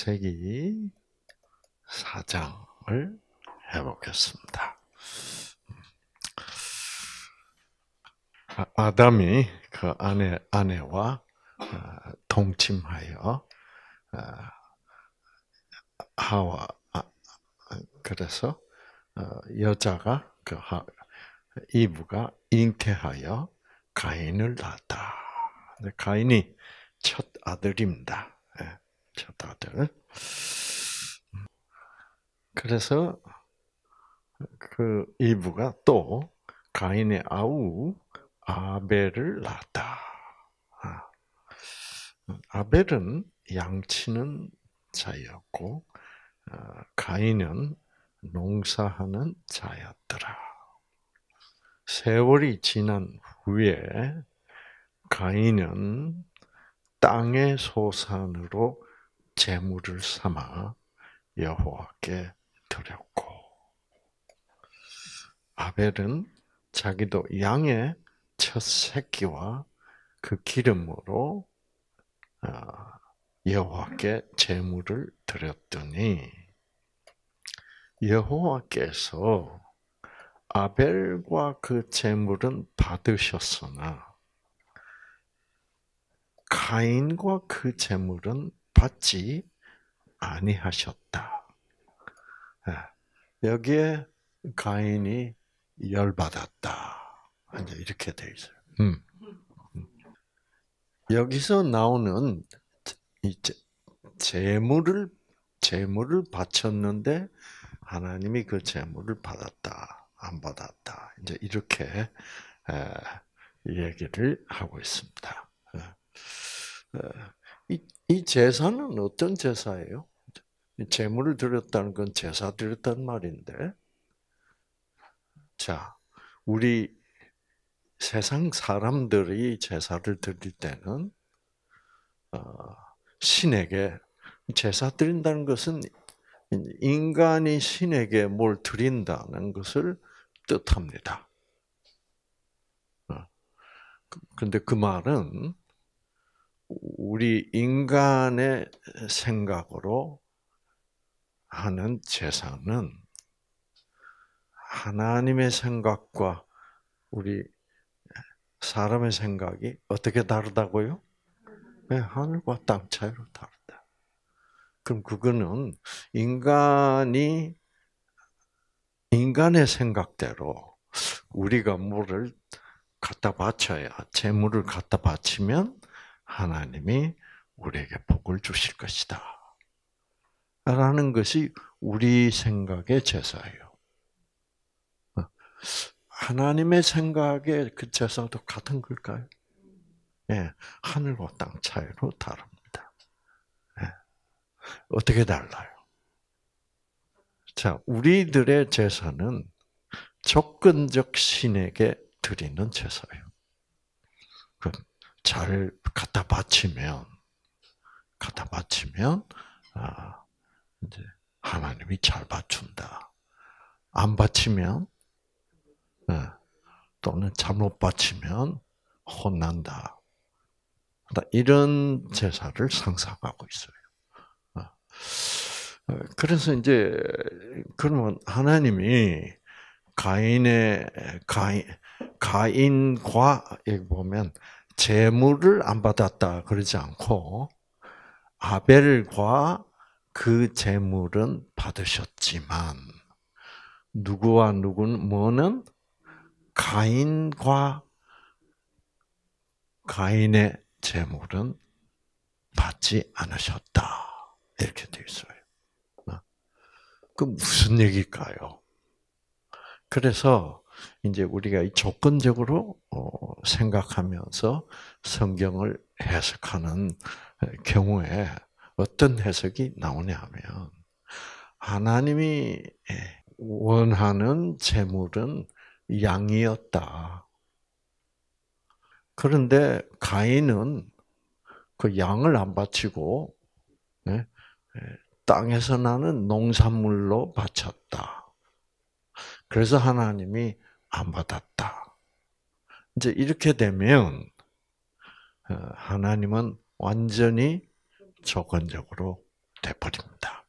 창세기 4장을 해보겠습니다. 아, 아담이 그 아내 아내와 어, 동침하여 어, 하와 아, 그래서 어, 여자가 그 이브가 잉태하여 가인을 낳았다. 가인이 첫 아들입니다. 예, 첫 아들. 그래서 그 이브가 또 가인의 아우 아벨을 낳았다. 아, 아벨은 양치는 자였고 어, 가인은 농사하는 자였더라. 세월이 지난 후에 가인은 땅의 소산으로 제물을 삼아 여호와께 드렸고. 아벨은 자기도 양의 첫 새끼와 그 기름으로 어, 여호와께 제물을 드렸더니 여호와께서 아벨과 그 제물은 받으셨으나 가인과 그 재물은 받지 아니하셨다. 예, 여기에 가인이 열받았다. 이제 이렇게 돼 있어요. 음. 음. 여기서 나오는 이제 재물을 재물을 바쳤는데 하나님이 그 재물을 받았다, 안 받았다. 이제 이렇게 얘기를 하고 있습니다. 이, 이 제사는 어떤 제사예요? 제물을 드렸다는 건 제사 드렸다는 말인데, 자, 우리 세상 사람들이 제사를 드릴 때는 어, 신에게 제사 드린다는 것은 인간이 신에게 뭘 드린다는 것을 뜻합니다. 어, 근데 그 말은 우리 인간의 생각으로 하는 제사는 하나님의 생각과 우리 사람의 생각이 어떻게 다르다고요? 네, 하늘과 땅 차이로 다르다. 그럼 그거는 인간이 인간의 생각대로 우리가 물을 갖다 바쳐야 재물을 갖다 바치면 하나님이 우리에게 복을 주실 것이다. 라는 것이 우리 생각의 제사예요. 어, 하나님의 생각의 그 제사도 같은 걸까요? 예, 하늘과 땅 차이로 다릅니다. 예. 어떻게 달라요? 자, 우리들의 제사는 조건적 신에게 드리는 제사예요. 잘 갖다 바치면 갖다 바치면 아 이제 하나님이 잘 바춘다. 안 바치면 네, 또는 잘못 바치면 혼난다. 이런 제사를 상상하고 있어요. 아, 그래서 이제 그러면 하나님이 가인의 가인 가인과 보면 재물을 안 받았다 그러지 않고 아벨과 그 재물은 받으셨지만 누구와 누구는 뭐는 가인과 가인의 재물은 받지 않으셨다 이렇게 되어 있어요. 어? 그 무슨 얘기일까요? 그래서 이제 우리가 조건적으로 어, 생각하면서 성경을 해석하는 경우에 어떤 해석이 나오냐 하면 하나님이 원하는 재물은 양이었다. 그런데 가인은 그 양을 안 바치고 땅에서 나는 농산물로 바쳤다. 그래서 하나님이 안 받았다. 이제 이렇게 되면 어, 하나님은 완전히 조건적으로 돼버립니다.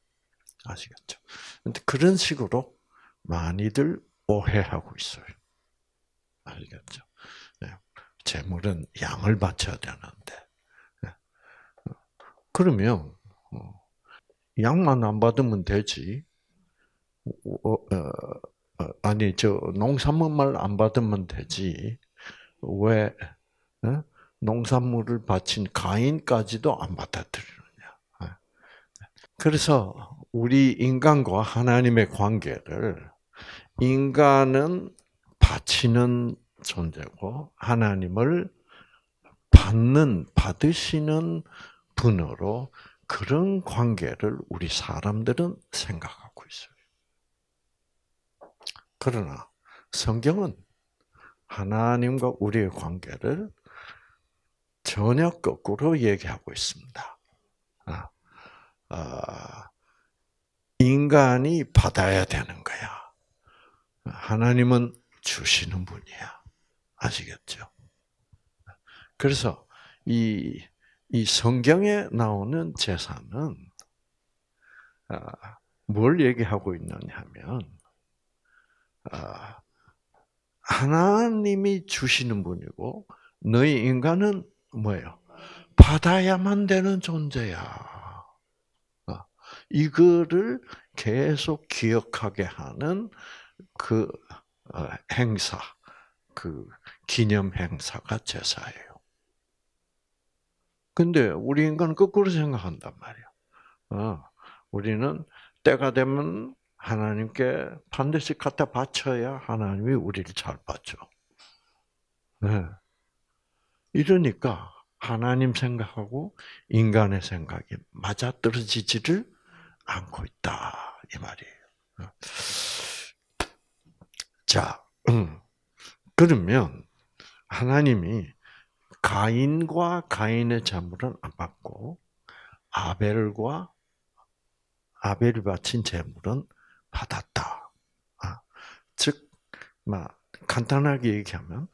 아시겠죠? 근데 그런 식으로 많이들 오해하고 있어요. 아시겠죠? 네. 재물은 양을 바쳐야 되는데. 네. 그러면, 어, 양만 안 받으면 되지. 어, 아니, 저, 농산물만 안 받으면 되지. 왜, 어? 농산물을 바친 가인까지도 안 받아들이느냐. 어. 그래서 우리 인간과 하나님의 관계를 인간은 바치는 존재고 하나님을 받는 받으시는 분으로 그런 관계를 우리 사람들은 생각하고 있어요. 그러나 성경은 하나님과 우리의 관계를 전혀 거꾸로 얘기하고 있습니다. 아, 아, 인간이 받아야 되는 거야. 하나님은 주시는 분이야. 아시겠죠? 그래서 이, 이 성경에 나오는 제사는 아, 뭘 얘기하고 있느냐 하면 아, 하나님이 주시는 분이고 너희 인간은 뭐예요? 받아야만 되는 존재야. 아, 이거를 계속 기억하게 하는 그 어, 행사, 그 기념 행사가 제사예요. 근데 우리 인간은 거꾸로 생각한단 말이야. 어, 우리는 때가 되면 하나님께 반드시 갖다 바쳐야 하나님이 우리를 잘 봐줘. 네. 이러니까 하나님 생각하고 인간의 생각이 맞아떨어지지를 않고 있다 이 말이에요. 어. 자, 음. 그러면 하나님이 가인과 가인의 재물은 안 받고 아벨과 아벨이 바친 재물은 받았다. 아, 즉, 막 간단하게 얘기하면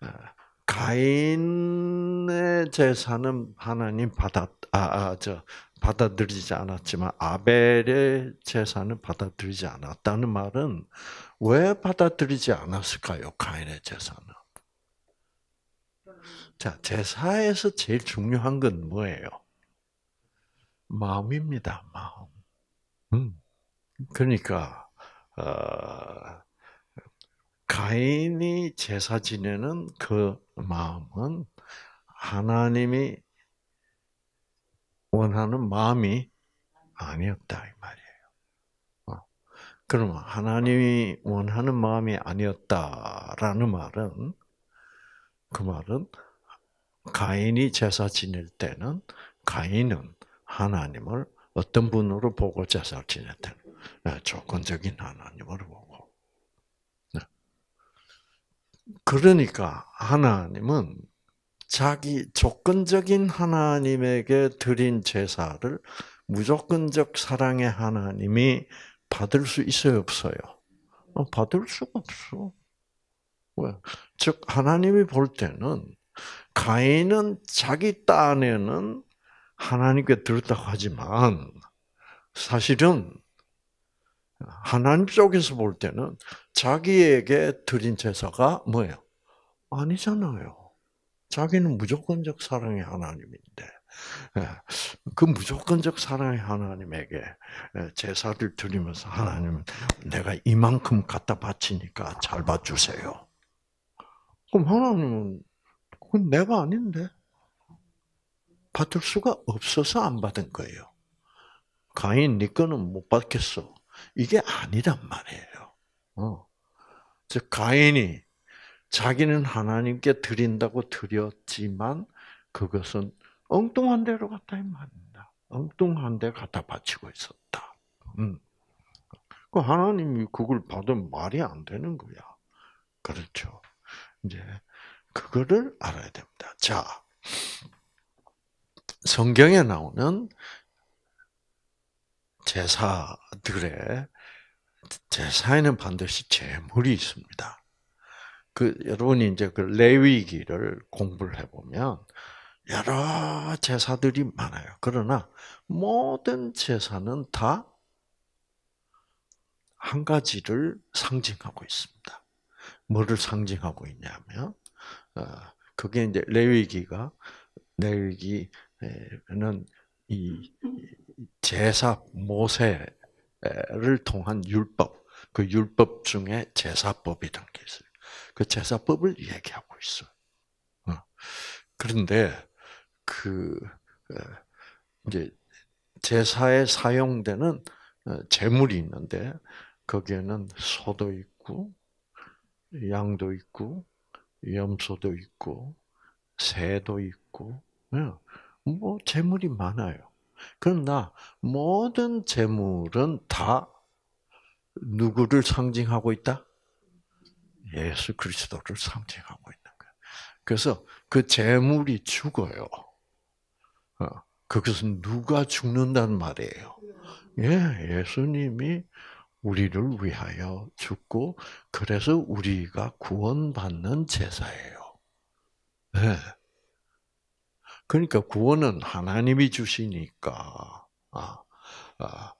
아, 가인의 재산은 하나님 받았, 아, 아, 저 받아들이지 않았지만 아벨의 재산은 받아들이지 않았다는 말은 왜 받아들이지 않았을까요? 가인의 제사는. 자, 제사에서 제일 중요한 건 뭐예요? 마음입니다, 마음. 음. 그러니까, 어, 가인이 제사 지내는 그 마음은 하나님이 원하는 마음이 아니었다, 이 말이에요. 그러면 하나님이 원하는 마음이 아니었다라는 말은 그 말은 가인이 제사 지낼 때는 가인은 하나님을 어떤 분으로 보고 제사 지냈다. 네, 조건적인 하나님을 보고. 네. 그러니까 하나님은 자기 조건적인 하나님에게 드린 제사를 무조건적 사랑의 하나님이 받을 수 있어요, 없어요? 어, 받을 수가 없어. 왜? 즉 하나님이 볼 때는 가인은 자기 딴에는 하나님께 들었다고 하지만 사실은 하나님 쪽에서 볼 때는 자기에게 드린 제사가 뭐예요? 아니잖아요. 자기는 무조건적 사랑의 하나님인데 예. 그 무조건적 사랑의 하나님에게 예, 제사를 드리면서 하나님 내가 이만큼 갖다 바치니까 잘 봐주세요. 그럼 하나님은 그건 내가 아닌데 받을 수가 없어서 안 받은 거예요. 가인 네 거는 못 받겠어. 이게 아니란 말이에요. 어. 즉 가인이 자기는 하나님께 드린다고 드렸지만 그것은 엉뚱한 데로 갔다 이 말입니다. 엉뚱한 데 갖다 바치고 있었다. 음. 그 하나님이 그걸 받으면 말이 안 되는 거야. 그렇죠. 이제 그거를 알아야 됩니다. 자, 성경에 나오는 제사들의 제사에는 반드시 제물이 있습니다. 그 여러분이 이제 그 레위기를 공부를 해보면 여러 제사들이 많아요. 그러나 모든 제사는 다 한 가지를 상징하고 있습니다. 뭐를 상징하고 있냐면, 어, 그게 이제 레위기가 레위기는 이 제사 모세를 통한 율법, 그 율법 중에 제사법이라는 게 있어요. 그 제사법을 얘기하고 있어요. 어. 그런데 그 어, 이제 제사에 사용되는 어, 제물이 있는데 거기에는 소도 있고 양도 있고 염소도 있고 새도 있고 예, 뭐 제물이 많아요. 그러나 모든 제물은 다 누구를 상징하고 있다? 예수 그리스도를 상징하고 있는 거예요. 그래서 그 제물이 죽어요. 어, 그것은 누가 죽는다는 말이에요. 예, 예수님이 우리를 위하여 죽고 그래서 우리가 구원받는 제사예요. 네. 그러니까 구원은 하나님이 주시니까 아, 아,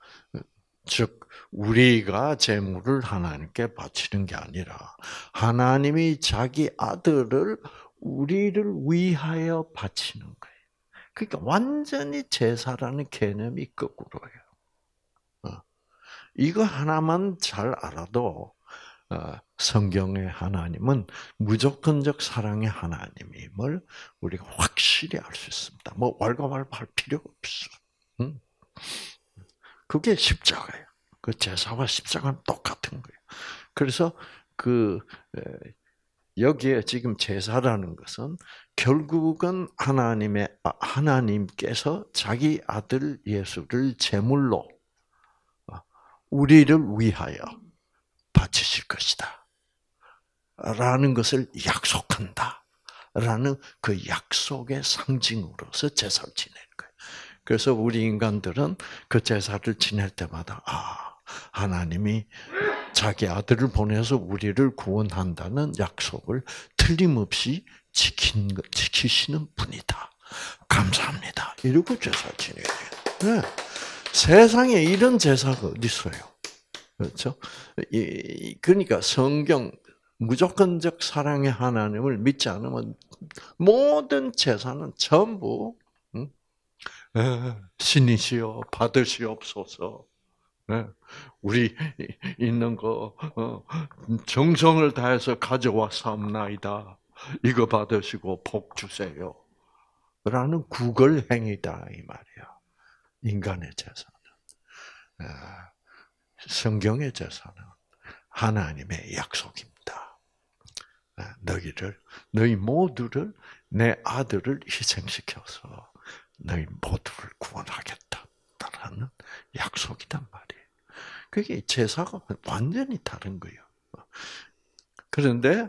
즉 우리가 제물을 하나님께 바치는 게 아니라 하나님이 자기 아들을 우리를 위하여 바치는 거예요. 그러니까 완전히 제사라는 개념이 거꾸로예요. 어. 이거 하나만 잘 알아도 어, 성경의 하나님은 무조건적 사랑의 하나님임을 우리가 확실히 알 수 있습니다. 뭐 왈가왈부할 필요 없어. 그게 십자가예요. 그 제사와 십자가는 똑같은 거예요. 그래서 그 여기에 지금 제사라는 것은 결국은 하나님의 아, 하나님께서 자기 아들 예수를 제물로 어, 우리를 위하여 바치실 것이다. 라는 것을 약속한다. 라는 그 약속의 상징으로서 제사를 지내는 거예요. 그래서 우리 인간들은 그 제사를 지낼 때마다, 아, 하나님이 자기 아들을 보내서 우리를 구원한다는 약속을 틀림없이 지킨, 지키시는 분이다. 감사합니다. 이러고 제사 지내요. 네. 세상에 이런 제사가 어디 있어요? 그렇죠? 그러니까 성경 무조건적 사랑의 하나님을 믿지 않으면 모든 제사는 전부 신이시여 받으시옵소서. 우리 있는 거 어, 정성을 다해서 가져와 삼나이다. 이거 받으시고 복 주세요. 라는 구걸 행위다 이 말이야. 인간의 제사는. 성경의 제사는 하나님의 약속입니다. 아, 너희를 너희 모두를 내 아들을 희생시켜서 너희 모두를 구원하겠다라는 약속이단 말이에요. 그게 제사가 완전히 다른 거예요. 그런데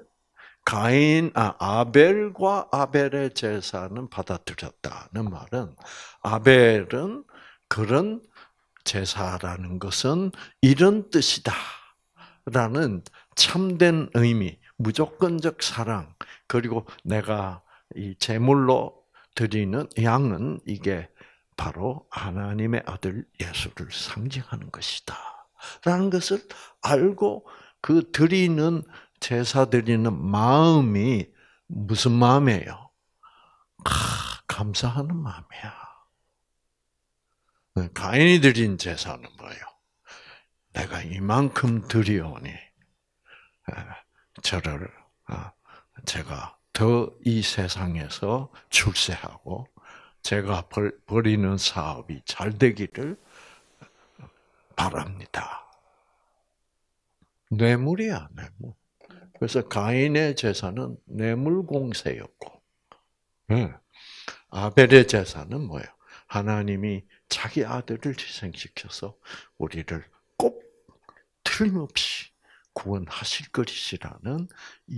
가인, 아, 아벨과 아벨의 제사는 받아들였다는 말은 아벨은 그런 제사라는 것은 이런 뜻이다. 라는 참된 의미, 무조건적 사랑, 그리고 내가 이 제물로 드리는 양은 이게 바로 하나님의 아들 예수를 상징하는 것이다. 라는 것을 알고 그 드리는 제사 드리는 마음이 무슨 마음이에요? 아, 감사하는 마음이야. 네, 가인이 드린 제사는 뭐예요? 내가 이만큼 드리오니 저를 아, 제가 더 이 세상에서 출세하고 제가 벌이는 사업이 잘 되기를 바랍니다. 뇌물이야, 뇌물. 그래서 가인의 제사는 뇌물 공세였고, 네. 아벨의 제사는 뭐예요? 하나님이 자기 아들을 희생시켜서 우리를 꼭 틀림없이 구원하실 것이라는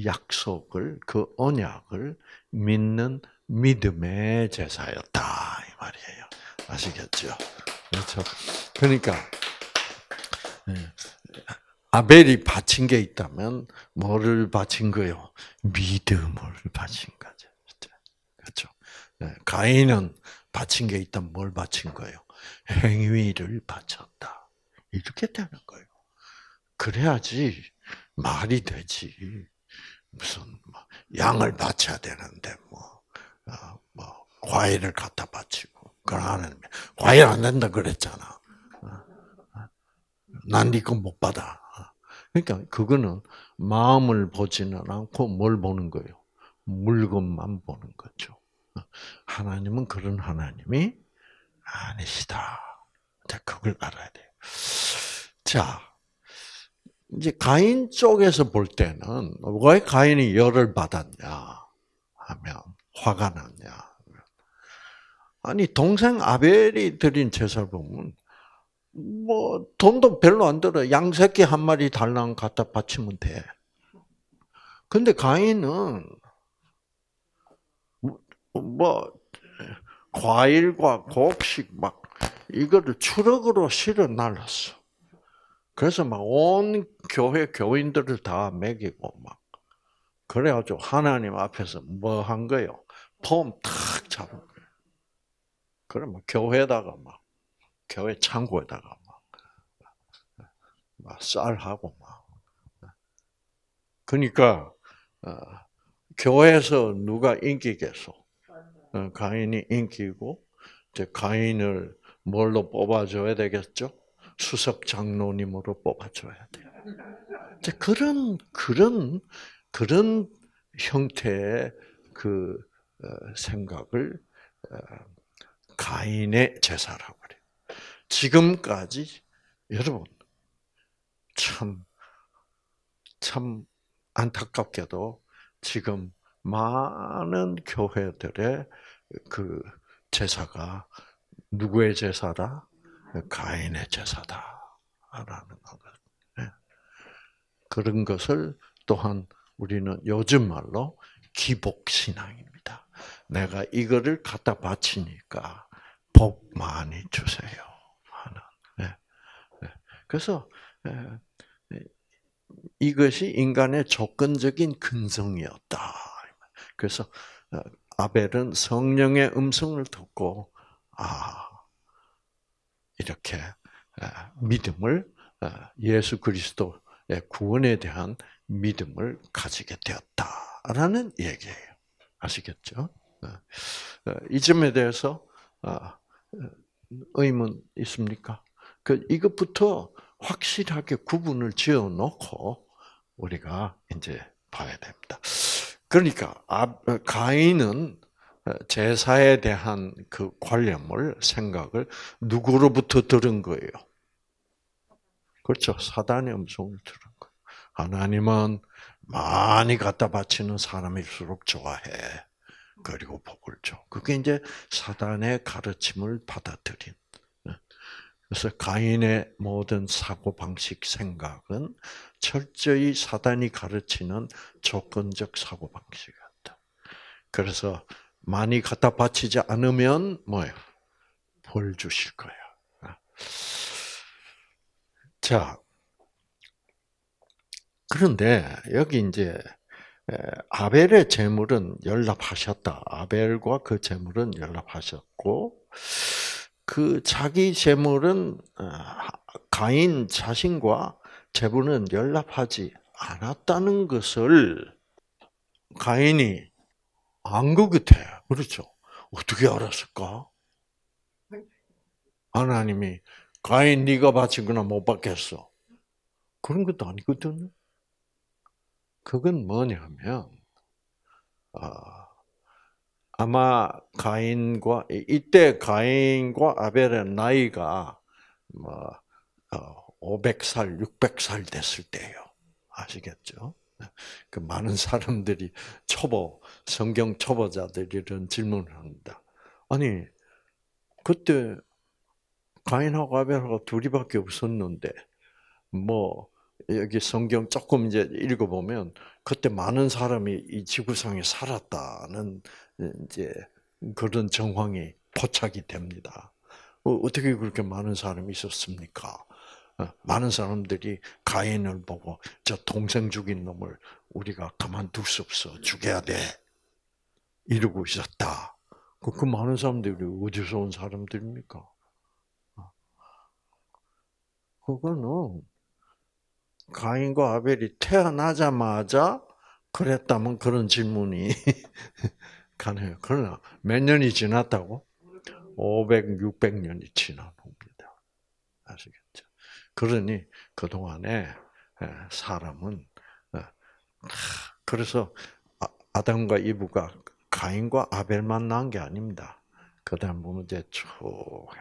약속을 그 언약을 믿는 믿음의 제사였다 이 말이에요. 아시겠죠? 그렇죠. 그러니까 네. 아벨이 바친 게 있다면 뭐를 바친 거요? 믿음을 바친 거죠. 그렇죠. 예, 가인은 바친 게 있다면 뭘 바친 거예요? 행위를 바쳤다. 이렇게 되는 거예요. 그래야지 말이 되지. 무슨 뭐 양을 바쳐야 되는데 뭐, 어, 뭐 과일을 갖다 바치고 그러는 과일 안 된다 그랬잖아. 난네거못 받아. 그러니까 그거는 마음을 보지는 않고 뭘 보는 거예요? 물건만 보는 거죠. 하나님은 그런 하나님이 아니시다. 자, 그걸 알아야 돼요. 자, 이제 가인 쪽에서 볼 때는 왜 가인이 열을 받았냐 하면 화가 났냐. 아니 동생 아벨이 드린 제사를 보면 뭐 돈도 별로 안 들어 양새끼 한 마리 달랑 갖다 바치면 돼. 근데 가인은 뭐 과일과 곡식 막 이거를 추럭으로 실어 날랐어. 그래서 막 온 교회 교인들을 다 먹이고 막 그래가지고 하나님 앞에서 뭐 한 거요? 폼탁 잡은 거예요. 그러면 교회에다가 막 교회 창고에다가 막, 막 쌀하고 막 그러니까 어, 교회에서 누가 인기겠어? 어, 가인이 인기고 이제 가인을 뭘로 뽑아줘야 되겠죠? 수석 장로님으로 뽑아줘야 돼요. 이제 그런 그런 그런 형태의 그 어, 생각을 어, 가인의 제사라고 그래요. 지금까지 여러분 참 참 안타깝게도 지금 많은 교회들의 그 제사가 누구의 제사다? 가인의 제사다라는 것. 네. 그런 것을 또한 우리는 요즘 말로 기복신앙입니다. 내가 이거를 갖다 바치니까 복 많이 주세요 하는. 네. 네. 그래서 이것이 인간의 조건적인 근성이었다. 그래서 어, 아벨은 성령의 음성을 듣고 아 이렇게 믿음을 예수 그리스도의 구원에 대한 믿음을 가지게 되었다라는 얘기예요. 아시겠죠? 이 점에 대해서 아, 의문 있습니까? 그 이것부터 확실하게 구분을 지어 놓고 우리가 이제 봐야 됩니다. 그러니까 가인은 제사에 대한 그 관념을 생각을 누구로부터 들은 거예요? 그렇죠. 사단의 음성을 들은 거예요. 하나님은 많이 갖다 바치는 사람일수록 좋아해. 그리고 복을 줘. 그게 이제 사단의 가르침을 받아들인. 그래서 가인의 모든 사고 방식 생각은 철저히 사단이 가르치는 조건적 사고 방식이었다. 그래서 많이 갖다 바치지 않으면 뭐예요? 벌 주실 거예요. 자, 그런데 여기 이제 아벨의 재물은 연락하셨다. 아벨과 그 재물은 연락하셨고 그 자기 재물은 어, 가인 자신과 재물은 연락하지 않았다는 것을 가인이 안 것 같아. 그렇죠? 어떻게 알았을까? 하나님이 가인 네가 바친 거나 못 받겠어. 그런 것도 아니거든요. 그건 뭐냐면 아, 아마 가인과 이때 가인과 아벨의 나이가 뭐 500살, 어, 600살 됐을 때예요. 아시겠죠? 그 많은 사람들이 초보 성경 초보자들이 이런 질문을 합니다. 아니 그때 가인하고 아벨하고 둘이밖에 없었는데 뭐 여기 성경 조금 이제 읽어보면 그때 많은 사람이 이 지구상에 살았다는 이제 그런 정황이 포착이 됩니다. 어, 어떻게 그렇게 많은 사람이 있었습니까? 어, 많은 사람들이 가인을 보고 저 동생 죽인 놈을 우리가 가만둘 수 없어 죽여야 돼 이러고 있었다. 그, 그 많은 사람들이 어디서 온 사람들입니까? 그거는 가인과 아벨이 태어나자마자 그랬다면 그런 질문이 가능해요. 그러나 몇 년이 지났다고? 500, 600년이 지난 후입니다. 아시겠죠? 그러니 그동안에 예, 사람은 예, 그래서 아, 아담과 이브가 가인과 아벨만 낳은 게 아닙니다. 그다음 보면 이제 쭉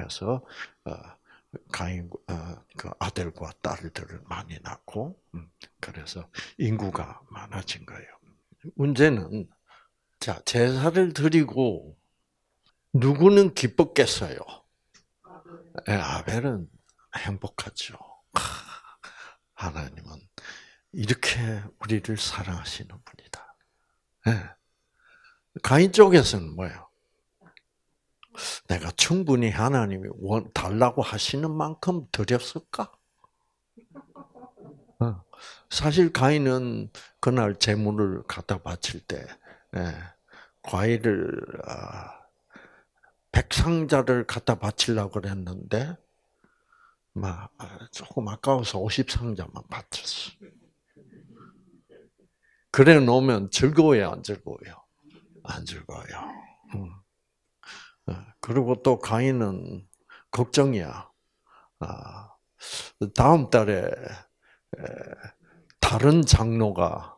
해서 어, 가인 어, 그 아들과 딸들을 많이 낳고 음, 그래서 인구가 많아진 거예요. 문제는 자 제사를 드리고 누구는 기뻤겠어요? 예, 아벨은 행복하죠. 하나님은 이렇게 우리를 사랑하시는 분이다. 네. 가인 쪽에서는 뭐예요? 내가 충분히 하나님이 원, 달라고 하시는 만큼 드렸을까? 어. 사실 가인은 그날 재물을 갖다 바칠 때 예, 과일을 아, 백상자를 갖다 바치려고 그랬는데 막 조금 아까워서 50상자만 바쳤어. 그래 놓으면 즐거워요, 안 즐거워요? 안 즐거워요. 음. 어, 그리고 또 가인은 걱정이야. 아, 다음 달에 다른 장로가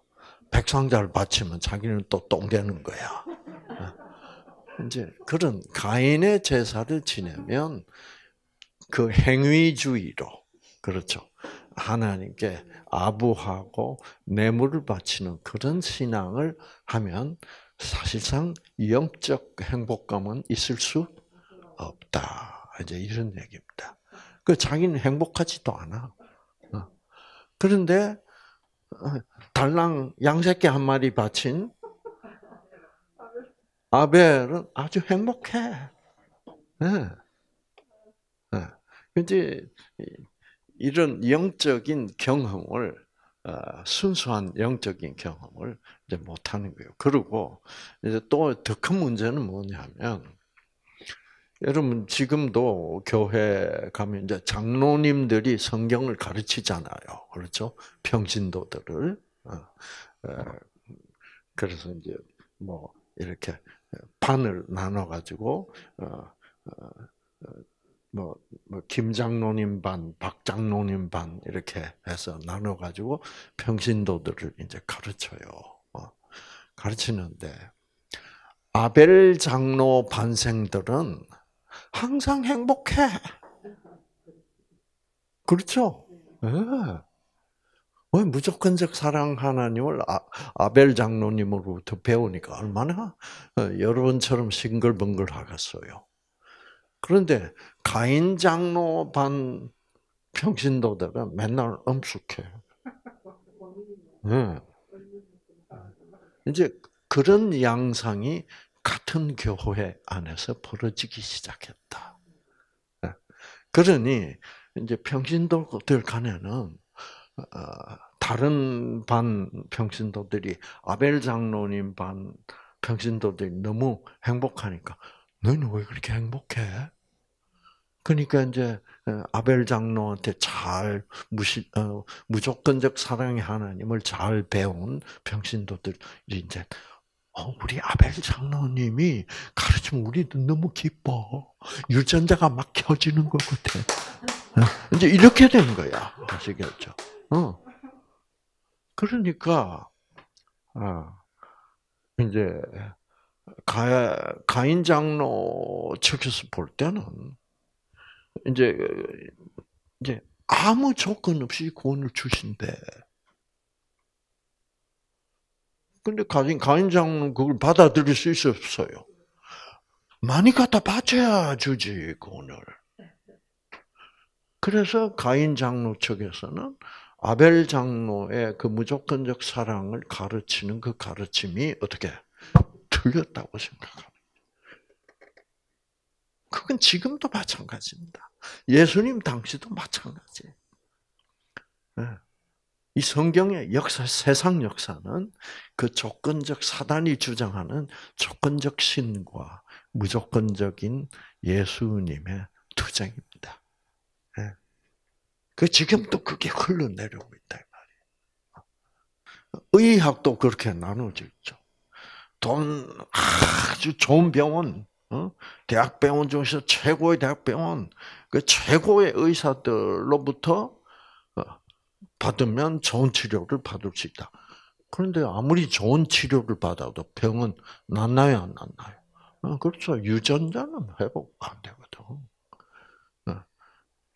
백상자를 바치면 자기는 또 똥되는 거야. 어. 이제 그런 가인의 제사를 지내면 그 행위주의로 그렇죠. 하나님께 아부하고 뇌물을 바치는 그런 신앙을 하면 사실상 영적 행복감은 있을 수 없다. 이제 이런 얘기입니다. 그 자기는 행복하지도 않아. 어. 그런데 어, 달랑 양새끼 한 마리 바친 아벨은 아주 행복해. 네. 네. 이제 이런 영적인 경험을 어, 순수한 영적인 경험을 이제 못 하는 거예요. 그리고 이제 또 더 큰 문제는 뭐냐면 여러분 지금도 교회 가면 이제 장로님들이 성경을 가르치잖아요. 그렇죠? 평신도들을 어, 어, 그래서 이제 뭐 이렇게 반을 나눠 가지고 뭐, 뭐 김장로님 반, 박장로님 반 이렇게 해서 나눠 가지고 평신도들을 이제 가르쳐요. 어, 가르치는데 아벨 장로 반생들은 항상 행복해. 그렇죠? 네. 왜 무조건적 사랑 하나님을 아, 벨 장로님으로부터 배우니까 얼마나 어, 여러분처럼 싱글벙글 하겠어요. 그런데 가인 장로 반 평신도들은 맨날 엄숙해. 네. 이제 그런 양상이 같은 교회 안에서 벌어지기 시작했다. 네. 그러니 이제 평신도들 간에는 어, 다른 반 평신도들이 아벨 장로님 반 평신도들이 너무 행복하니까 너희는 왜 그렇게 행복해? 그러니까 이제 어, 아벨 장로한테 잘 무시 어, 무조건적 사랑의 하나님을 잘 배운 평신도들이 이제 어, 우리 아벨 장로님이 가르치면 우리도 너무 기뻐. 유전자가 막 켜지는 것 같아. 어, 이제 이렇게 된 거야. 아시겠죠? 어. 그러니까, 아, 이제, 가, 가인 장로 측에서 볼 때는 이제 이제 아무 조건 없이 구원을 주신대. 근데 가인 가인 장로는 그걸 받아들일 수 있었어요. 많이 갖다 바쳐야 주지 구원을. 그래서 가인 장로 측에서는 아벨 장로의 그 무조건적 사랑을 가르치는 그 가르침이 어떻게 틀렸다고 생각합니다. 그건 지금도 마찬가지입니다. 예수님 당시도 마찬가지. 예. 이 성경의 역사, 세상 역사는 그 조건적 사단이 주장하는 조건적 신과 무조건적인 예수님의 투쟁입니다. 예. 그 지금도 그게 흘러내려오고 있다. 의학도 그렇게 나눠져 있죠. 돈 아주 좋은 병원, 어? 대학병원 중에서 최고의 대학병원, 그 최고의 의사들로부터 어, 받으면 좋은 치료를 받을 수 있다. 그런데 아무리 좋은 치료를 받아도 병은 낫나요, 안 낫나요? 어, 그렇죠. 유전자는 회복 안 되거든. 어.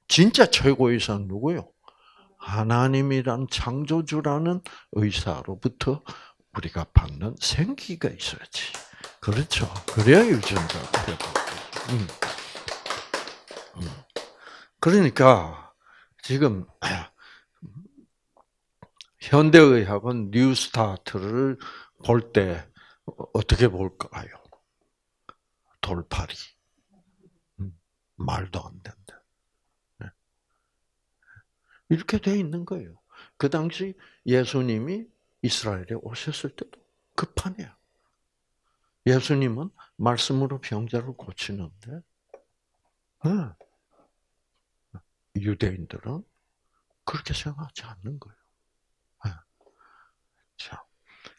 진짜 최고 의사는 누구요? 하나님이란 창조주라는 의사로부터 우리가 받는 생기가 있어야지. 그렇죠. 그래야 유전자가 회복. 음. 음. 그러니까 지금 현대의학은 뉴스타트를 볼 때 어떻게 볼까요? 돌팔이. 음, 말도 안 된다. 네. 이렇게 돼 있는 거예요. 그 당시 예수님이 이스라엘에 오셨을 때도 급하네요. 예수님은 말씀으로 병자를 고치는데, 네. 유대인들은 그렇게 생각하지 않는 거예요. 네. 자,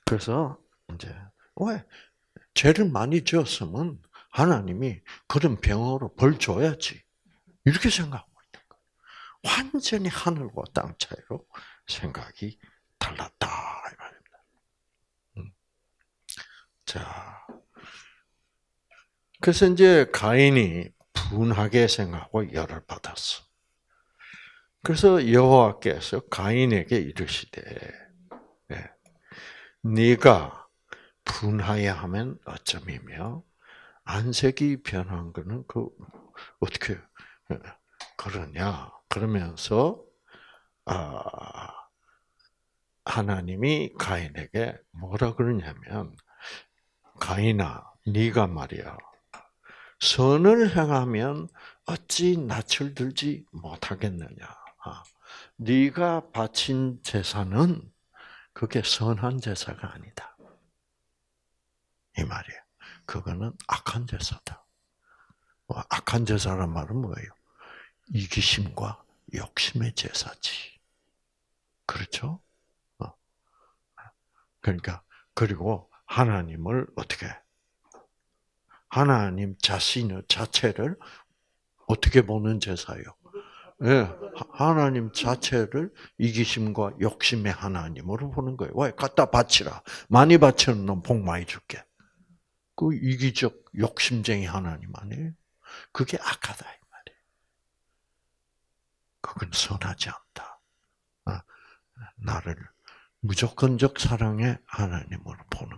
그래서 이제 왜 죄를 많이 지었으면 하나님이 그런 병으로 벌 줘야지. 이렇게 생각하고 있는 거예요. 완전히 하늘과 땅 차이로 생각이 달랐다. 이 말입니다. 음. 자. 그래서 이제 가인이 분하게 생각하고 열을 받았어. 그래서 여호와께서 가인에게 이르시되, 네. 네가 분하여 하면 어쩌이며 안색이 변한 거는 그 어떻게 예, 그러냐? 그러면서 아 하나님이 가인에게 뭐라 그러냐면 가인아, 네가 말이야 선을 행하면 어찌 낯을 들지 못하겠느냐? 아, 네가 바친 제사는 그게 선한 제사가 아니다. 이 말이야. 그거는 악한 제사다. 뭐 악한 제사란 말은 뭐예요? 이기심과 욕심의 제사지. 그렇죠? 어. 그러니까 그리고 하나님을 어떻게 하나님 자신의 자체를 어떻게 보는 제사요? 예, 하나님 자체를 이기심과 욕심의 하나님으로 보는 거예요. 왜? 갖다 바치라. 많이 바치는 놈복 많이 줄게. 그 이기적 욕심쟁이 하나님 아니에요? 그게 악하다 이 말이에요. 그건 선하지 않다. 아, 나를 무조건적 사랑의 하나님으로 보는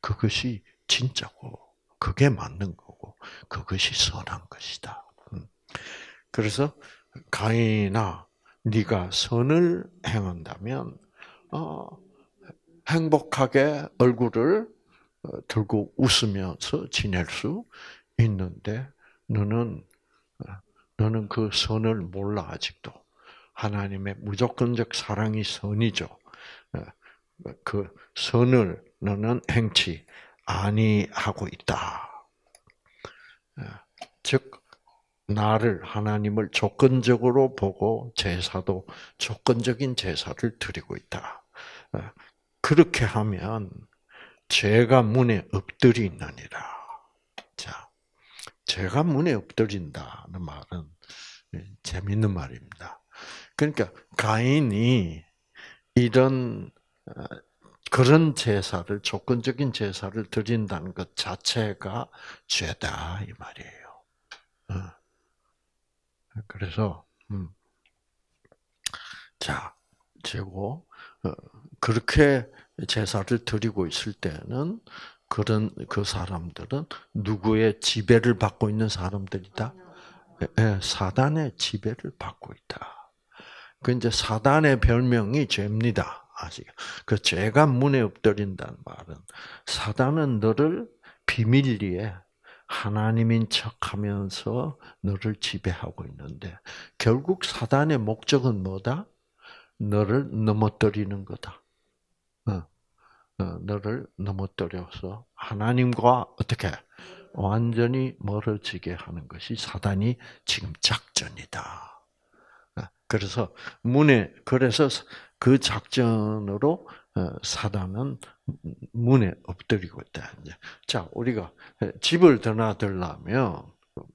그것이 진짜고 그게 맞는 거고 그것이 선한 것이다. 음. 그래서 가인아 네가 선을 행한다면 어, 행복하게 얼굴을 어, 들고 웃으면서 지낼 수 있는데 너는 어, 너는 그 선을 몰라 아직도 하나님의 무조건적 사랑이 선이죠. 어, 그 선을 너는 행치 아니하고 있다. 즉 나를 하나님을 조건적으로 보고 제사도 조건적인 제사를 드리고 있다. 그렇게 하면 죄가 문에 엎드리느니라. 자, 죄가 문에 엎드린다는 말은 재밌는 말입니다. 그러니까 가인이 이런 어, 그런 제사를 조건적인 제사를 드린다는 것 자체가 죄다 이 말이에요. 어. 그래서 음. 자, 제고 어, 그렇게 제사를 드리고 있을 때는 그런 그 사람들은 누구의 지배를 받고 있는 사람들이다? 예, 예, 사단의 지배를 받고 있다. 그 이제 사단의 별명이 죄입니다. 아직 그 죄가 문에 엎드린다는 말은 사단은 너를 비밀리에 하나님인 척하면서 너를 지배하고 있는데 결국 사단의 목적은 뭐다? 너를 넘어뜨리는 거다. 어, 어, 너를 넘어뜨려서 하나님과 어떻게 완전히 멀어지게 하는 것이 사단이 지금 작전이다. 아, 그래서 문에 그래서 그 작전으로 어, 사단은 문에 엎드리고 있다. 자, 우리가 집을 드나들려면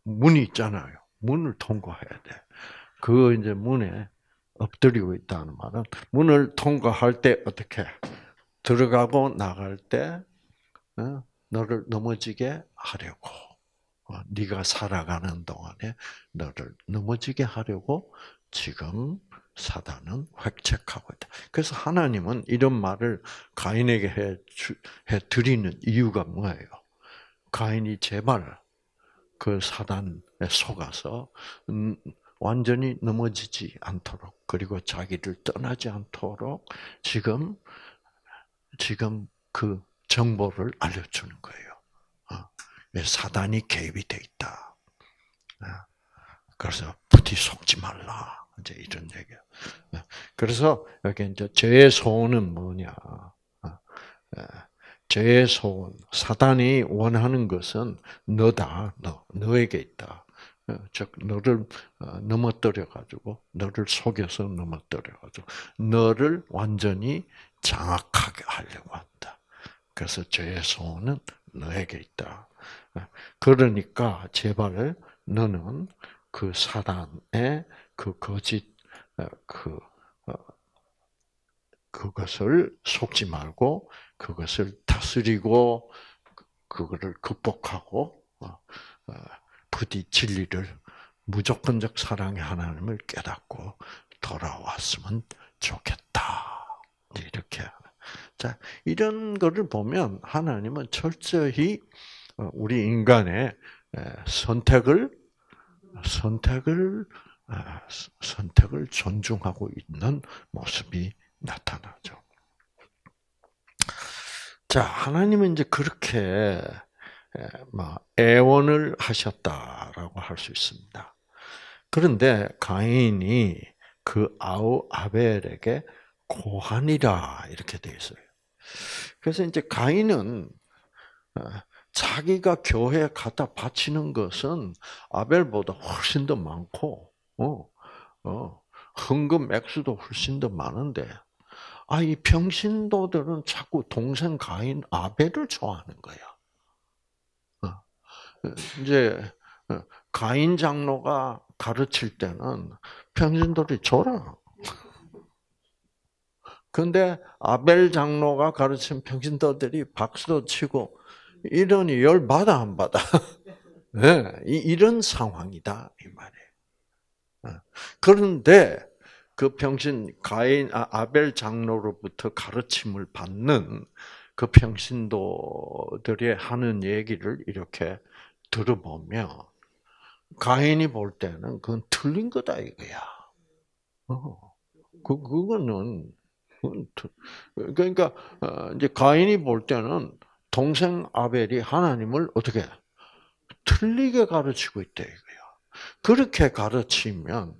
문이 있잖아요. 문을 통과해야 돼. 그 이제 문에 엎드리고 있다는 말은 문을 통과할 때 어떻게 들어가고 나갈 때 어, 너를 넘어지게 하려고 어, 네가 살아가는 동안에 너를 넘어지게 하려고 지금 사단은 획책하고 있다. 그래서 하나님은 이런 말을 가인에게 해, 해 드리는 이유가 뭐예요? 가인이 제발 그 사단에 속아서 음, 완전히 넘어지지 않도록 그리고 자기를 떠나지 않도록 지금 지금 그 정보를 알려주는 거예요. 어, 사단이 개입이 돼 있다. 어, 그래서 부디 속지 말라. 이제 이런 얘기야. 어, 그래서 여기 이제 죄의 소원은 뭐냐? 죄의 소원, 사단이 원하는 것은 너다, 너, 너에게 있다. 즉 너를 넘어뜨려 가지고 너를 속여서 넘어뜨려 가지고 너를 완전히 장악하게 하려고 한다. 그래서 죄의 소원은 너에게 있다. 그러니까 제발 너는 그 사단의 그 거짓 그 어, 그것을 속지 말고 그것을 다스리고 그거를 극복하고 어, 어, 부디 진리를 무조건적 사랑의 하나님을 깨닫고 돌아왔으면 좋겠다. 이렇게. 자, 이런 거를 보면 하나님은 철저히 어, 우리 인간의 선택을 선택을 아, 선택을 존중하고 있는 모습이 나타나죠. 자, 하나님은 이제 그렇게 애원을 하셨다라고 할 수 있습니다. 그런데 가인이 그 아우 아벨에게 고한이라 이렇게 되어 있어요. 그래서 이제 가인은 어, 자기가 교회에 갖다 바치는 것은 아벨보다 훨씬 더 많고, 어, 어, 헌금 액수도 훨씬 더 많은데, 아, 이 평신도들은 자꾸 동생 가인 아벨을 좋아하는 거야. 어, 이제, 어, 가인 장로가 가르칠 때는 평신도들이 줘라. 근데 아벨 장로가 가르친 평신도들이 박수도 치고 이러니 열 받아 안 받아? 네, 이런 상황이다 이 말이에요. 어. 그런데 그 평신 가인 아, 벨 장로로부터 가르침을 받는 그 평신도들이 하는 얘기를 이렇게 들어보면 가인이 볼 때는 그건 틀린 거다 이거야. 어, 그 그거는 그러니까 어, 이제 가인이 볼 때는 동생 아벨이 하나님을 어떻게 틀리게 가르치고 있다 이거야. 그렇게 가르치면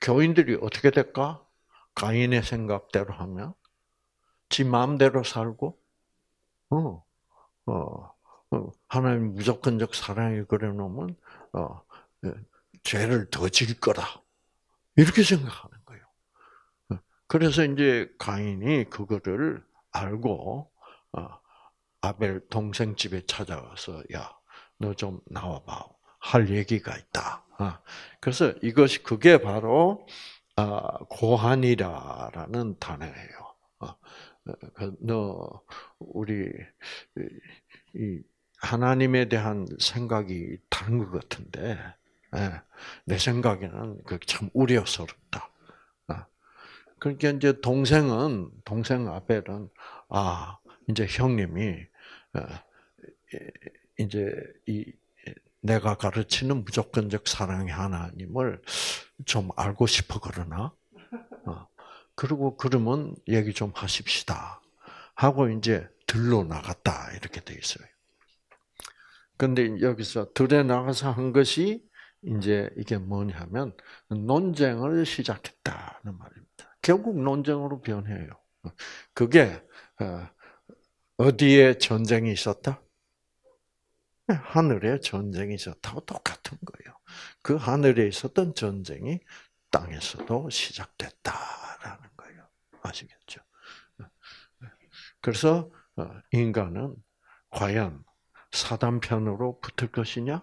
교인들이 어떻게 될까? 가인의 생각대로 하면 지 마음대로 살고 어, 어, 어 하나님 무조건적 사랑이 그려놓으면 어, 예, 죄를 더 질 거다 이렇게 생각하는 거예요. 어, 그래서 이제 가인이 그거를 알고 어, 아벨 동생 집에 찾아가서 야, 너 좀 나와봐. 할 얘기가 있다. 아, 그래서 이것이 그게 바로 아, 고한이라라는 단어예요. 아, 그너 우리 하나님에 대한 생각이 다른 것 같은데 예, 내 생각에는 그참 우려스럽다. 그러니까 이제 동생은 동생 아벨은 아 이제 형님이 어, 이제 이 내가 가르치는 무조건적 사랑의 하나님을 좀 알고 싶어 그러나 어, 그리고 그러면 얘기 좀 하십시다 하고 이제 들로 나갔다 이렇게 돼 있어요. 근데 여기서 들에 나가서 한 것이 이제 이게 뭐냐면 논쟁을 시작했다는 말입니다. 결국 논쟁으로 변해요. 그게 어, 어디에 전쟁이 있었다? 하늘의 전쟁이 있었다고 똑같은 거예요. 그 하늘에 있었던 전쟁이 땅에서도 시작됐다라는 거예요. 아시겠죠? 그래서 어, 인간은 과연 사단 편으로 붙을 것이냐,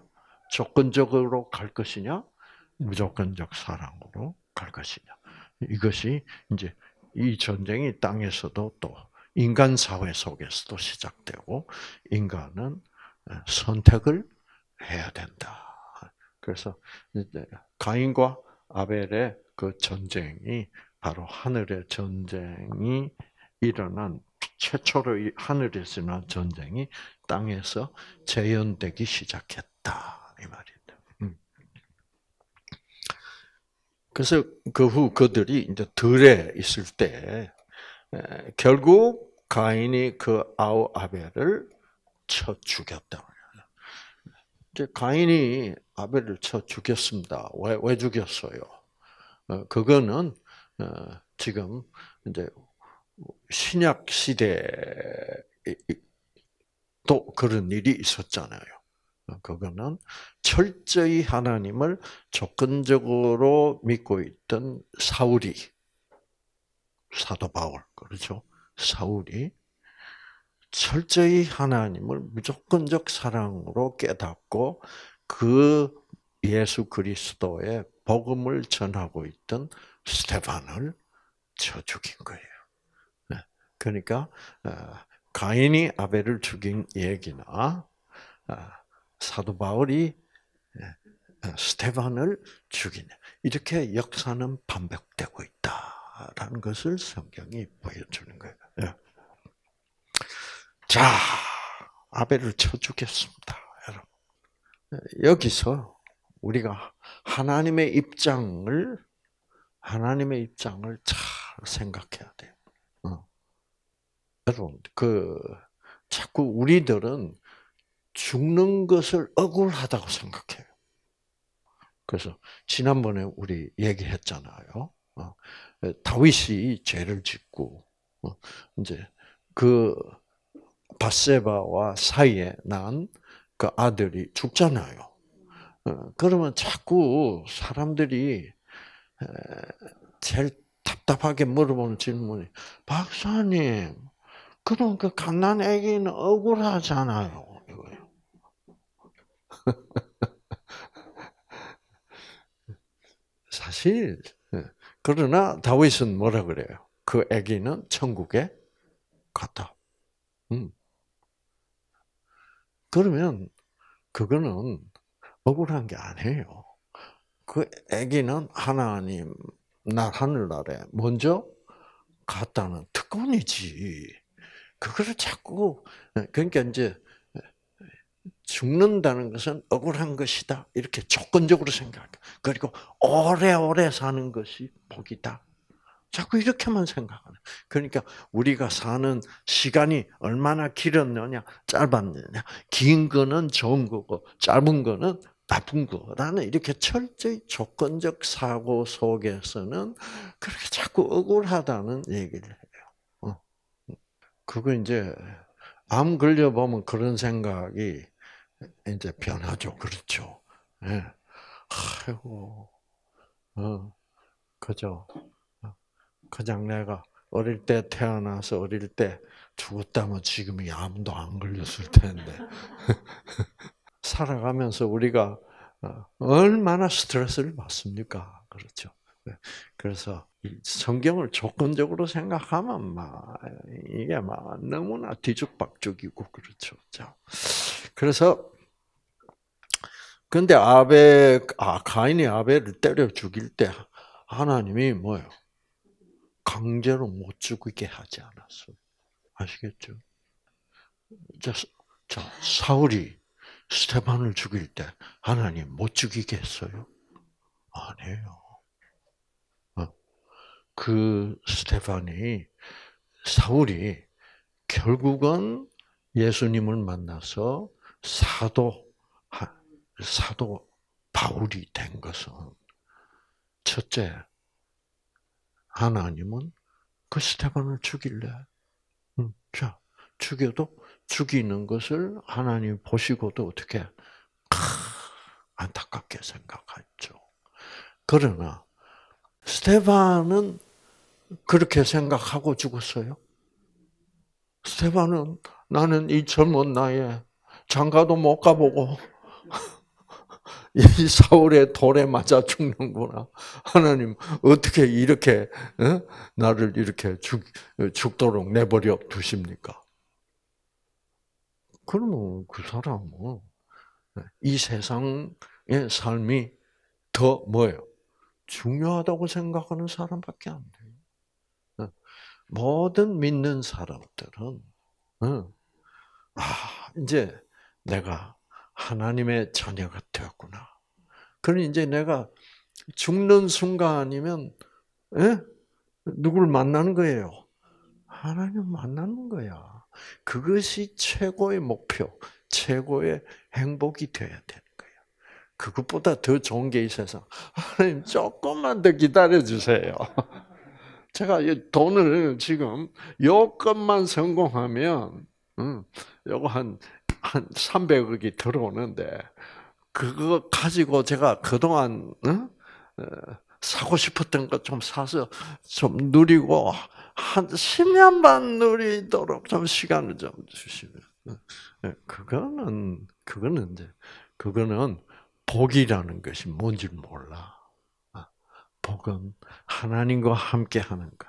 조건적으로 갈 것이냐, 무조건적 사랑으로 갈 것이냐. 이것이 이제 이 전쟁이 땅에서도 또 인간 사회 속에서도 시작되고 인간은 선택을 해야 된다. 그래서 가인과 아벨의 그 전쟁이 바로 하늘의 전쟁이 일어난 최초로 하늘에서 일어난 전쟁이 땅에서 재현되기 시작했다 이 말입니다. 음. 그래서 그 후 그들이 이제 들에 있을 때 결국 가인이 그 아우 아벨을 쳐 죽였다. 이제 가인이 아벨을 쳐 죽였습니다. 왜, 왜 죽였어요? 어, 그거는 어, 지금 이제 신약 시대에 또 그런 일이 있었잖아요. 어, 그거는 철저히 하나님을 조건적으로 믿고 있던 사울이 사도 바울 그렇죠? 사울이 철저히 하나님을 무조건적 사랑으로 깨닫고 그 예수 그리스도의 복음을 전하고 있던 스테반을 쳐 죽인 거예요. 네. 그러니까 어, 가인이 아벨을 죽인 얘기나 어, 사도 바울이 예, 어, 스테반을 죽인 이렇게 역사는 반복되고 있다라는 것을 성경이 보여주는 거예요. 예. 자, 아벨을 쳐 죽였습니다, 여러분. 여기서 우리가 하나님의 입장을 하나님의 입장을 잘 생각해야 돼요. 어. 여러분, 그 자꾸 우리들은 죽는 것을 억울하다고 생각해요. 그래서 지난번에 우리 얘기했잖아요. 어. 다윗이 죄를 짓고 어. 이제 그 바세바와 사이에 난 그 아들이 죽잖아요. 어, 그러면 자꾸 사람들이 제일 답답하게 물어보는 질문이 박사님, 그럼 그 갓난 아기는 억울하잖아요. 사실 예, 그러나 다윗은 뭐라 그래요? 그 아기는 천국에 갔다. 음. 그러면 그거는 억울한 게 아니에요. 그 아기는 하나님 나 하늘나라에 먼저 갔다는 특권이지. 그거를 자꾸 그러니까 이제 죽는다는 것은 억울한 것이다 이렇게 조건적으로 생각해. 그리고 오래오래 사는 것이 복이다. 자꾸 이렇게만 생각하는. 그러니까 우리가 사는 시간이 얼마나 길었느냐, 짧았느냐. 긴 거는 좋은 거고, 짧은 거는 나쁜 거라는 이렇게 철저히 조건적 사고 속에서는 그렇게 자꾸 억울하다는 얘기를 해요. 어. 그거 이제 암 걸려 보면 그런 생각이 이제 변하죠. 그렇죠. 예. 아이고, 어, 그죠. 그냥 내가 어릴 때 태어나서 어릴 때 죽었다면 지금이 아무도 안 걸렸을 텐데. 살아가면서 우리가 어, 얼마나 스트레스를 받습니까? 그렇죠. 네. 그래서 성경을 조건적으로 생각하면 막 이게 막 너무나 뒤죽박죽이고 그렇죠. 자, 그래서 근데 아벨 아 가인이 아벨을 때려 죽일 때 하나님이 뭐요? 강제로 못 죽이게 하지 않았어요. 아시겠죠? 자, 자 사울이 스테반을 죽일 때 하나님 못 죽이게 했어요? 아니에요. 어. 그 스테반이 사울이 결국은 예수님을 만나서 사도 사도 바울이 된 것은 첫째 하나님은 그 스테반을 죽일래. 자, 죽여도 죽이는 것을 하나님 보시고도 어떻게 안타깝게 생각했죠. 그러나 스테반은 그렇게 생각하고 죽었어요. 스테반은 나는 이 젊은 나이에 장가도 못 가보고 이 사울의 돌에 맞아 죽는구나. 하나님 어떻게 이렇게 어? 나를 이렇게 죽 죽도록 내버려 두십니까? 그러면 그 사람은 이 세상의 삶이 더 뭐예요? 중요하다고 생각하는 사람밖에 안 돼요. 모든 믿는 사람들은 아 이제 내가 하나님의 자녀가 되었구나. 그럼 이제 내가 죽는 순간이면 에? 누구를 만나는 거예요? 하나님 만나는 거야. 그것이 최고의 목표, 최고의 행복이 되어야 되는 거예요. 그것보다 더 좋은 게 있어서 하나님 조금만 더 기다려 주세요. 제가 돈을 지금 요것만 성공하면, 음, 요거 한, 한 300억이 들어오는데, 그거 가지고 제가 그동안, 어? 사고 싶었던 것 좀 사서 좀 누리고, 한 10년 반 누리도록 좀 시간을 좀 주시면. 네, 그거는, 그거는 이제, 그거는 복이라는 것이 뭔지 몰라. 아, 복은 하나님과 함께 하는 것.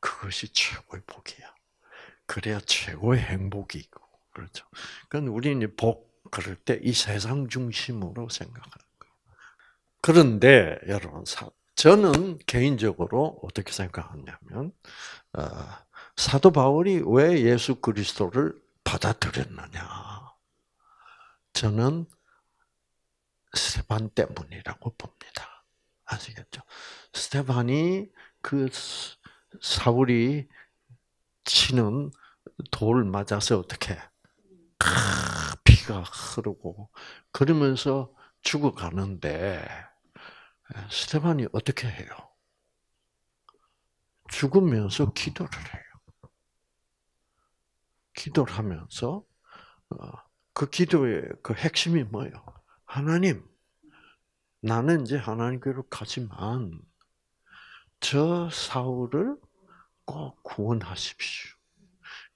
그것이 최고의 복이야. 그래야 최고의 행복이 고 그렇죠. 그러니까 우리는 복, 그럴 때 이 세상 중심으로 생각하는 거예요. 그런데 여러분, 저는 개인적으로 어떻게 생각하냐면, 어, 사도 바울이 왜 예수 그리스도를 받아들였느냐. 저는 스테반 때문이라고 봅니다. 아시겠죠? 스테반이 그 사울이 치는 돌 맞아서 어떻게 피가 흐르고 그러면서 죽어가는데 스테반이 어떻게 해요? 죽으면서 기도를 해요. 기도를 하면서 어, 그 기도의 그 핵심이 뭐예요? 하나님, 나는 이제 하나님께로 가지만 저 사울을 꼭 구원하십시오.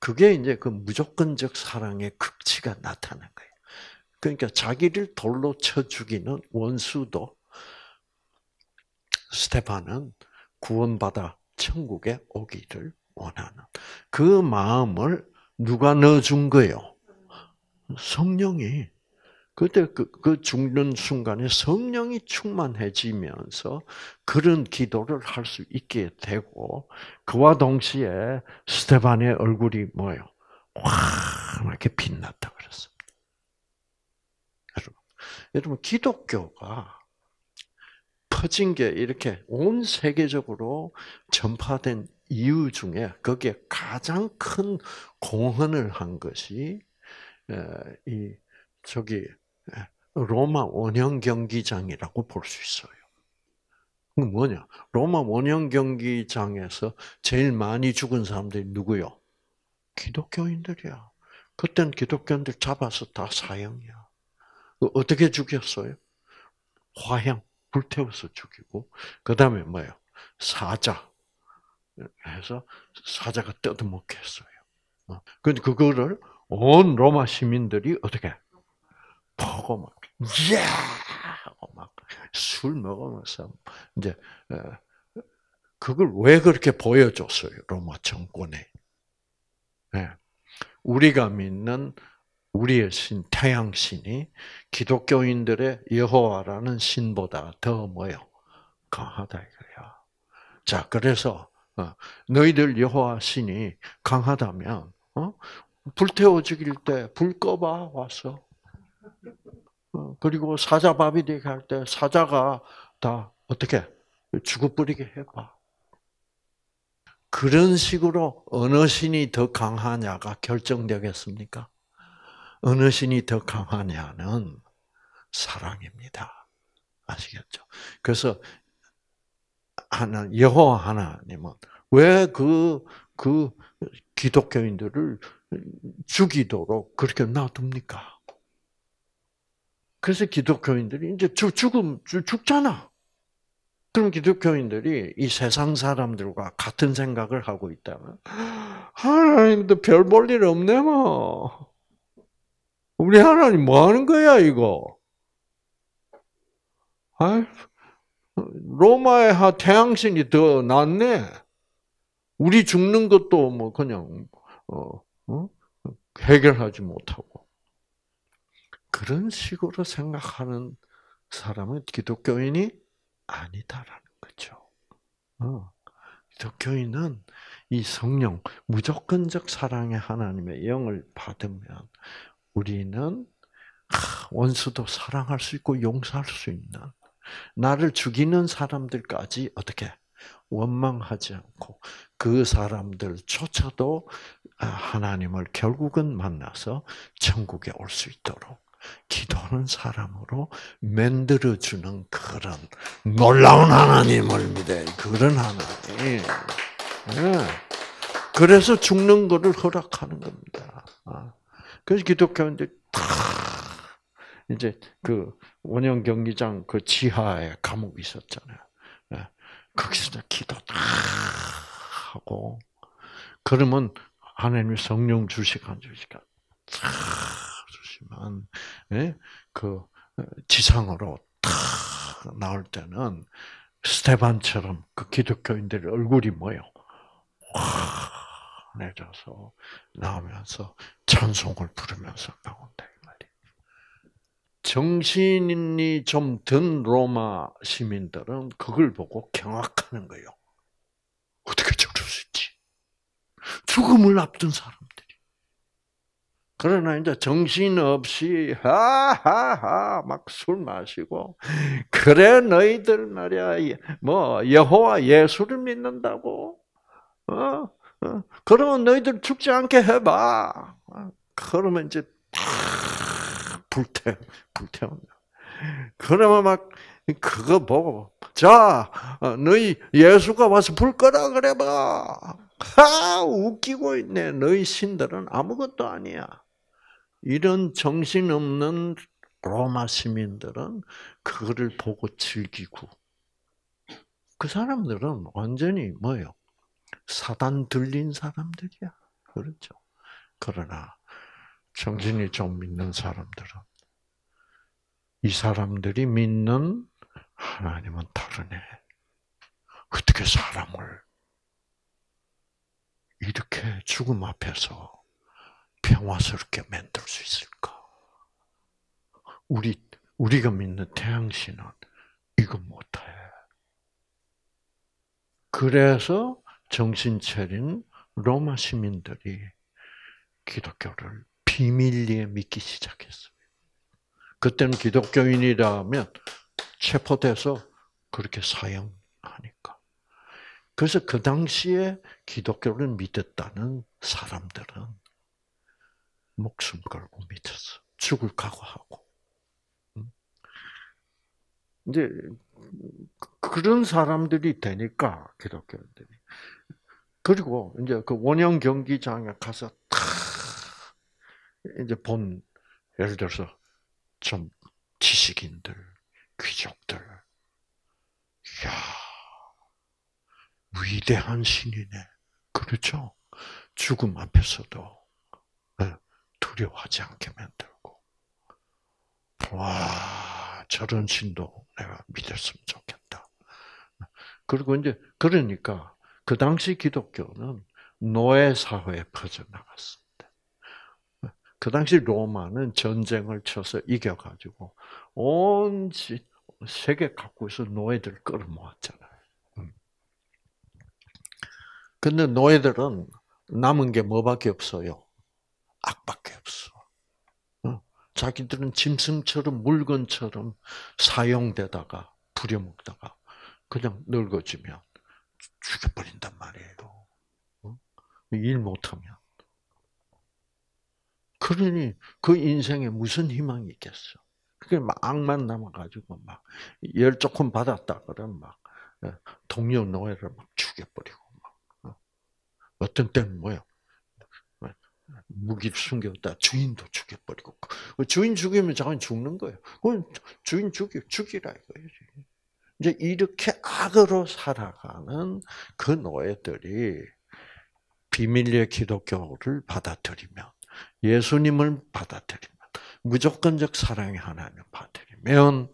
그게 이제 그 무조건적 사랑의 극치가 나타난 거예요. 그러니까 자기를 돌로 쳐 죽이는 원수도 스테반은 구원받아 천국에 오기를 원하는 그 마음을 누가 넣어준 거예요? 성령이. 그때 그, 그 죽는 순간에 성령이 충만해지면서 그런 기도를 할 수 있게 되고 그와 동시에 스테반의 얼굴이 뭐예요? 환하게 빛났다 그랬습니다. 여러분, 여러분 기독교가 퍼진 게 이렇게 온 세계적으로 전파된 이유 중에 거기에 가장 큰 공헌을 한 것이 이 저기 로마 원형 경기장이라고 볼 수 있어요. 그 뭐냐? 로마 원형 경기장에서 제일 많이 죽은 사람들이 누구요? 기독교인들이야. 그땐 기독교인들 잡아서 다 사형이야. 그 어떻게 죽였어요? 화형, 불태워서 죽이고, 그 다음에 뭐예요? 사자. 해서 사자가 뜯어먹게 했어요. 어, 근데 그거를 온 로마 시민들이 어떻게 보고 막, 야! 하고 막 술 먹으면서 이제 어, 그걸 왜 그렇게 보여줬어요? 로마 정권에. 네. 우리가 믿는 우리의 신 태양신이 기독교인들의 여호와라는 신보다 더 뭐요? 강하다 이거야. 자, 그래서 어, 너희들 여호와 신이 강하다면 어? 불태워 죽일 때 불 꺼봐 와서 어, 그리고 사자 밥이 되게 할 때 사자가 다 어떻게 죽어버리게 해봐. 그런 식으로 어느 신이 더 강하냐가 결정되겠습니까? 어느 신이 더 강하냐는 사랑입니다. 아시겠죠? 그래서 하나 여호와 하나님은 왜 그그 그 기독교인들을 죽이도록 그렇게 놔둡니까? 그래서 기독교인들이 이제 죽, 죽음, 죽잖아. 그럼 기독교인들이 이 세상 사람들과 같은 생각을 하고 있다면, 하나님도 별 볼 일 없네, 뭐. 우리 하나님 뭐 하는 거야, 이거? 아, 로마의 태양신이 더 낫네. 우리 죽는 것도 뭐 그냥 어, 어? 해결하지 못하고 그런 식으로 생각하는 사람은 기독교인이 아니다라는 거죠. 어. 기독교인은 이 성령 무조건적 사랑의 하나님의 영을 받으면 우리는 원수도 사랑할 수 있고 용서할 수 있는 나를 죽이는 사람들까지 어떻게 원망하지 않고 그 사람들조차도 하나님을 결국은 만나서 천국에 올 수 있도록 기도하는 사람으로 만들어 주는 그런 놀라운 하나님을 믿어요. 그런 하나님. 네. 그래서 죽는 것을 허락하는 겁니다. 아. 그래서 기독교인들 다 이제 그 원형 경기장 그 지하에 감옥이 있었잖아요. 네. 거기서 기도 다 하고 그러면 하나님이 성령 주시간 주시간 주시면 예? 그 지상으로 탁 나올 때는 스테반처럼 그 기독교인들의 얼굴이 뭐요? 확 내려서 나오면서 찬송을 부르면서 나온다 이 말이에요. 정신이 좀 든 로마 시민들은 그걸 보고 경악하는 거예요. 어떻게 저럴 수 있지? 죽음을 앞둔 사람들이. 그러나 이제 정신 없이 하하하 막 술 마시고 그래 너희들 말이야 뭐 여호와 예수를 믿는다고 어? 어? 그러면 너희들 죽지 않게 해봐. 그러면 이제 불태 불태운다. 그러면 막 그거 보고 자 너희 예수가 와서 불 꺼라 그래봐. 하 웃기고 있네. 너희 신들은 아무것도 아니야. 이런 정신없는 로마 시민들은 그거를 보고 즐기고 그 사람들은 완전히 뭐요? 사단 들린 사람들이야. 그렇죠. 그러나 정신이 좀 믿는 사람들은 이 사람들이 믿는 하나님은 다르네. 어떻게 사람을 이렇게 죽음 앞에서 평화스럽게 만들 수 있을까? 우리 우리가 믿는 태양신은 이거 못해. 그래서 정신 차린 로마 시민들이 기독교를 비밀리에 믿기 시작했어요. 그때는 기독교인이라면 체포돼서 그렇게 사형하니까. 그래서 그 당시에 기독교를 믿었다는 사람들은 목숨 걸고 믿었어. 죽을 각오하고. 이제 그런 사람들이 되니까 기독교인들이 그리고 이제 그 원형 경기장에 가서 탁 이제 본 예를 들어서 좀 지식인들, 귀족들, 야 위대한 신이네. 그렇죠? 죽음 앞에서도 네, 두려워하지 않게 만들고, 와, 저런 신도 내가 믿었으면 좋겠다. 그리고 이제, 그러니까, 그 당시 기독교는 노예 사회에 퍼져나갔습니다. 그 당시 로마는 전쟁을 쳐서 이겨가지고 온 세계 각국에서 노예들을 끌어모았잖아요. 음. 근데 노예들은 남은 게 뭐밖에 없어요? 악밖에 없어. 어? 자기들은 짐승처럼 물건처럼 사용되다가 부려먹다가 그냥 늙어지면 죽여버린단 말이에요. 어? 일 못하면. 그러니 그 인생에 무슨 희망이 있겠어? 그게 막 악만 남아가지고 막 열 조금 받았다 그러면 막 예, 동료 노예를 막 죽여버리고 막 어? 어떤 때는 뭐야 무기를 숨겼다. 주인도 죽여버리고. 그 주인 죽이면 자기 죽는 거예요. 그건 주인 죽이, 죽이라 이거예요. 이제 이렇게 악으로 살아가는 그 노예들이 비밀리의 기독교를 받아들이면, 예수님을 받아들이면, 무조건적 사랑의 하나님을 받아들이면,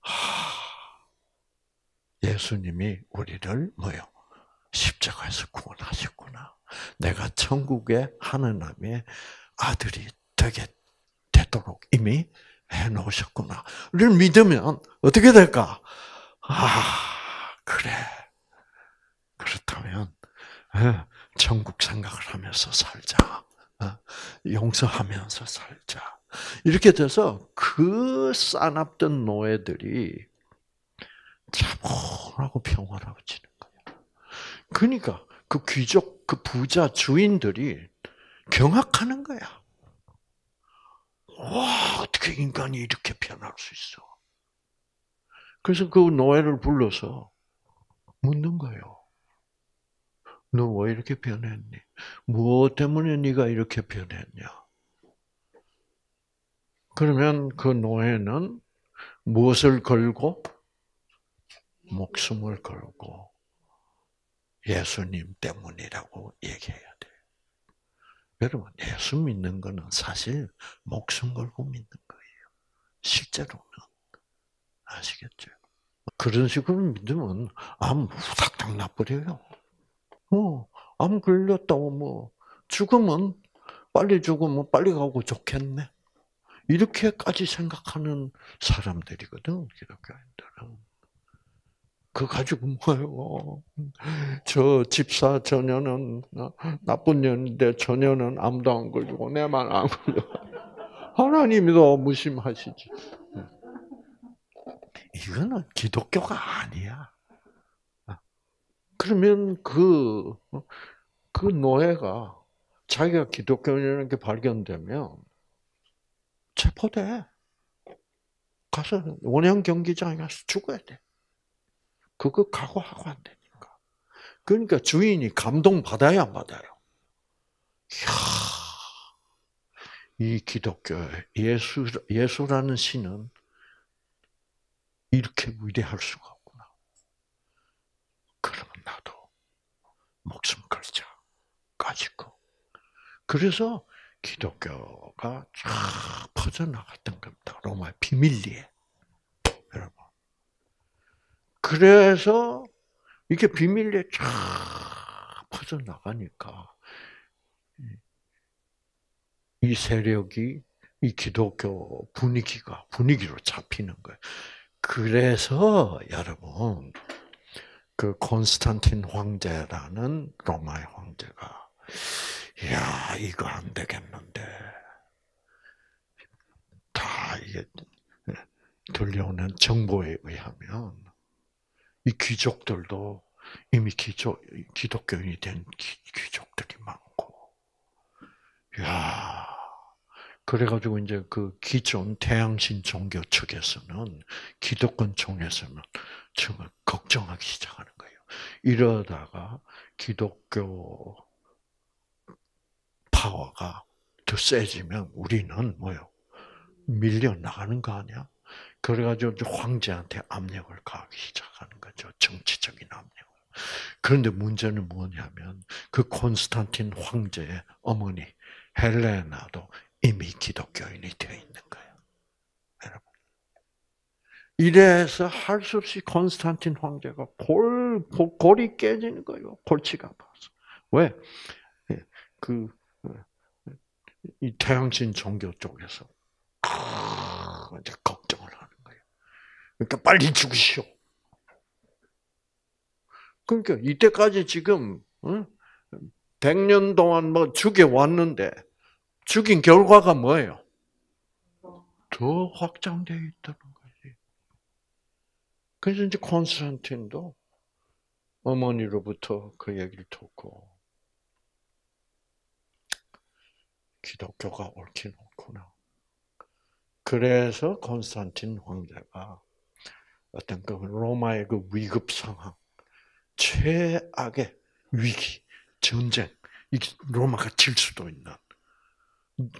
하, 예수님이 우리를 뭐요? 십자가에서 구원하셨구나. 내가 천국의 하나님의 아들이 되게 되도록 이미 해 놓으셨구나를 믿으면 어떻게 될까? 아, 그래. 그렇다면 예, 천국 생각을 하면서 살자. 어, 용서하면서 살자. 이렇게 돼서 그 싸납던 노예들이 차분하고 평화로워지는 거예요. 그러니까 그 귀족, 그 부자 주인들이 경악하는 거야. 와, 어떻게 인간이 이렇게 변할 수 있어? 그래서 그 노예를 불러서 묻는 거예요. 너 왜 이렇게 변했니? 무엇 때문에 네가 이렇게 변했냐? 그러면 그 노예는 무엇을 걸고 목숨을 걸고 예수님 때문이라고 얘기해야 돼. 여러분, 예수 믿는 거는 사실 목숨 걸고 믿는 거예요. 실제로는. 아시겠죠? 그런 식으로 믿으면 암 후닥닥 나버려요. 어, 암 걸렸다고 뭐, 죽으면, 빨리 죽으면 빨리 가고 좋겠네. 이렇게까지 생각하는 사람들이거든, 기독교인들은. 그 가지고 뭐요? 저 집사 저녀는 나쁜 년인데 저녀는 아무도 안 걸리고 내만 안 걸려. 하나님이 더 무심하시지. 이거는 기독교가 아니야. 그러면 그, 그 노예가 자기가 기독교인이라는 게 발견되면 체포돼. 가서 원형 경기장에 가서 죽어야 돼. 그거 각오하고 안 되니까. 그러니까 주인이 감동 받아야 안 받아요. 이야, 이 기독교 예수 예수라는 신은 이렇게 위대할 수가 없구나. 그러면 나도 목숨 걸자 가지고. 그래서 기독교가 쫙 퍼져나갔던 겁니다. 로마의 비밀리에. 여러분. 그래서 이게 비밀리에 쫙 퍼져나가니까 이 세력이 이 기독교 분위기가 분위기로 잡히는 거예요. 그래서 여러분 그 콘스탄틴 황제라는 로마의 황제가 야 이거 안 되겠는데 다 이게 들려오는 정보에 의하면 이 귀족들도 이미 기족 기독교인이 된 귀 족들이 많고 야 그래가지고 이제 그 기존 태양신 종교 측에서는 기독권 총에서는 정말 걱정하기 시작하는 거예요. 이러다가 기독교 파워가 더 세지면 우리는 뭐요? 밀려 나가는 거 아니야? 그래가지고 황제한테 압력을 가하기 시작하는 거죠. 정치적인 압력을. 그런데 문제는 뭐냐면 그 콘스탄틴 황제의 어머니 헬레나도 이미 기독교인이 되어 있는 거예요. 여러분. 이래서 할 수 없이 콘스탄틴 황제가 골, 골이 깨지는 거예요. 골치가 아파서. 왜? 예, 그, 이 태양신 종교 쪽에서, 아, 이제. 그러니까 빨리 죽으시오. 그러니까 이때까지 지금, 100년 동안 뭐 죽여왔는데, 죽인 결과가 뭐예요? 더 확장되어 있다는 거지. 그래서 이제 콘스탄틴도 어머니로부터 그 얘기를 듣고 기독교가 옳긴 옳구나. 그래서 콘스탄틴 황제가 어떤 그 로마의 그 위급 상황, 최악의 위기, 전쟁, 이 로마가 질 수도 있는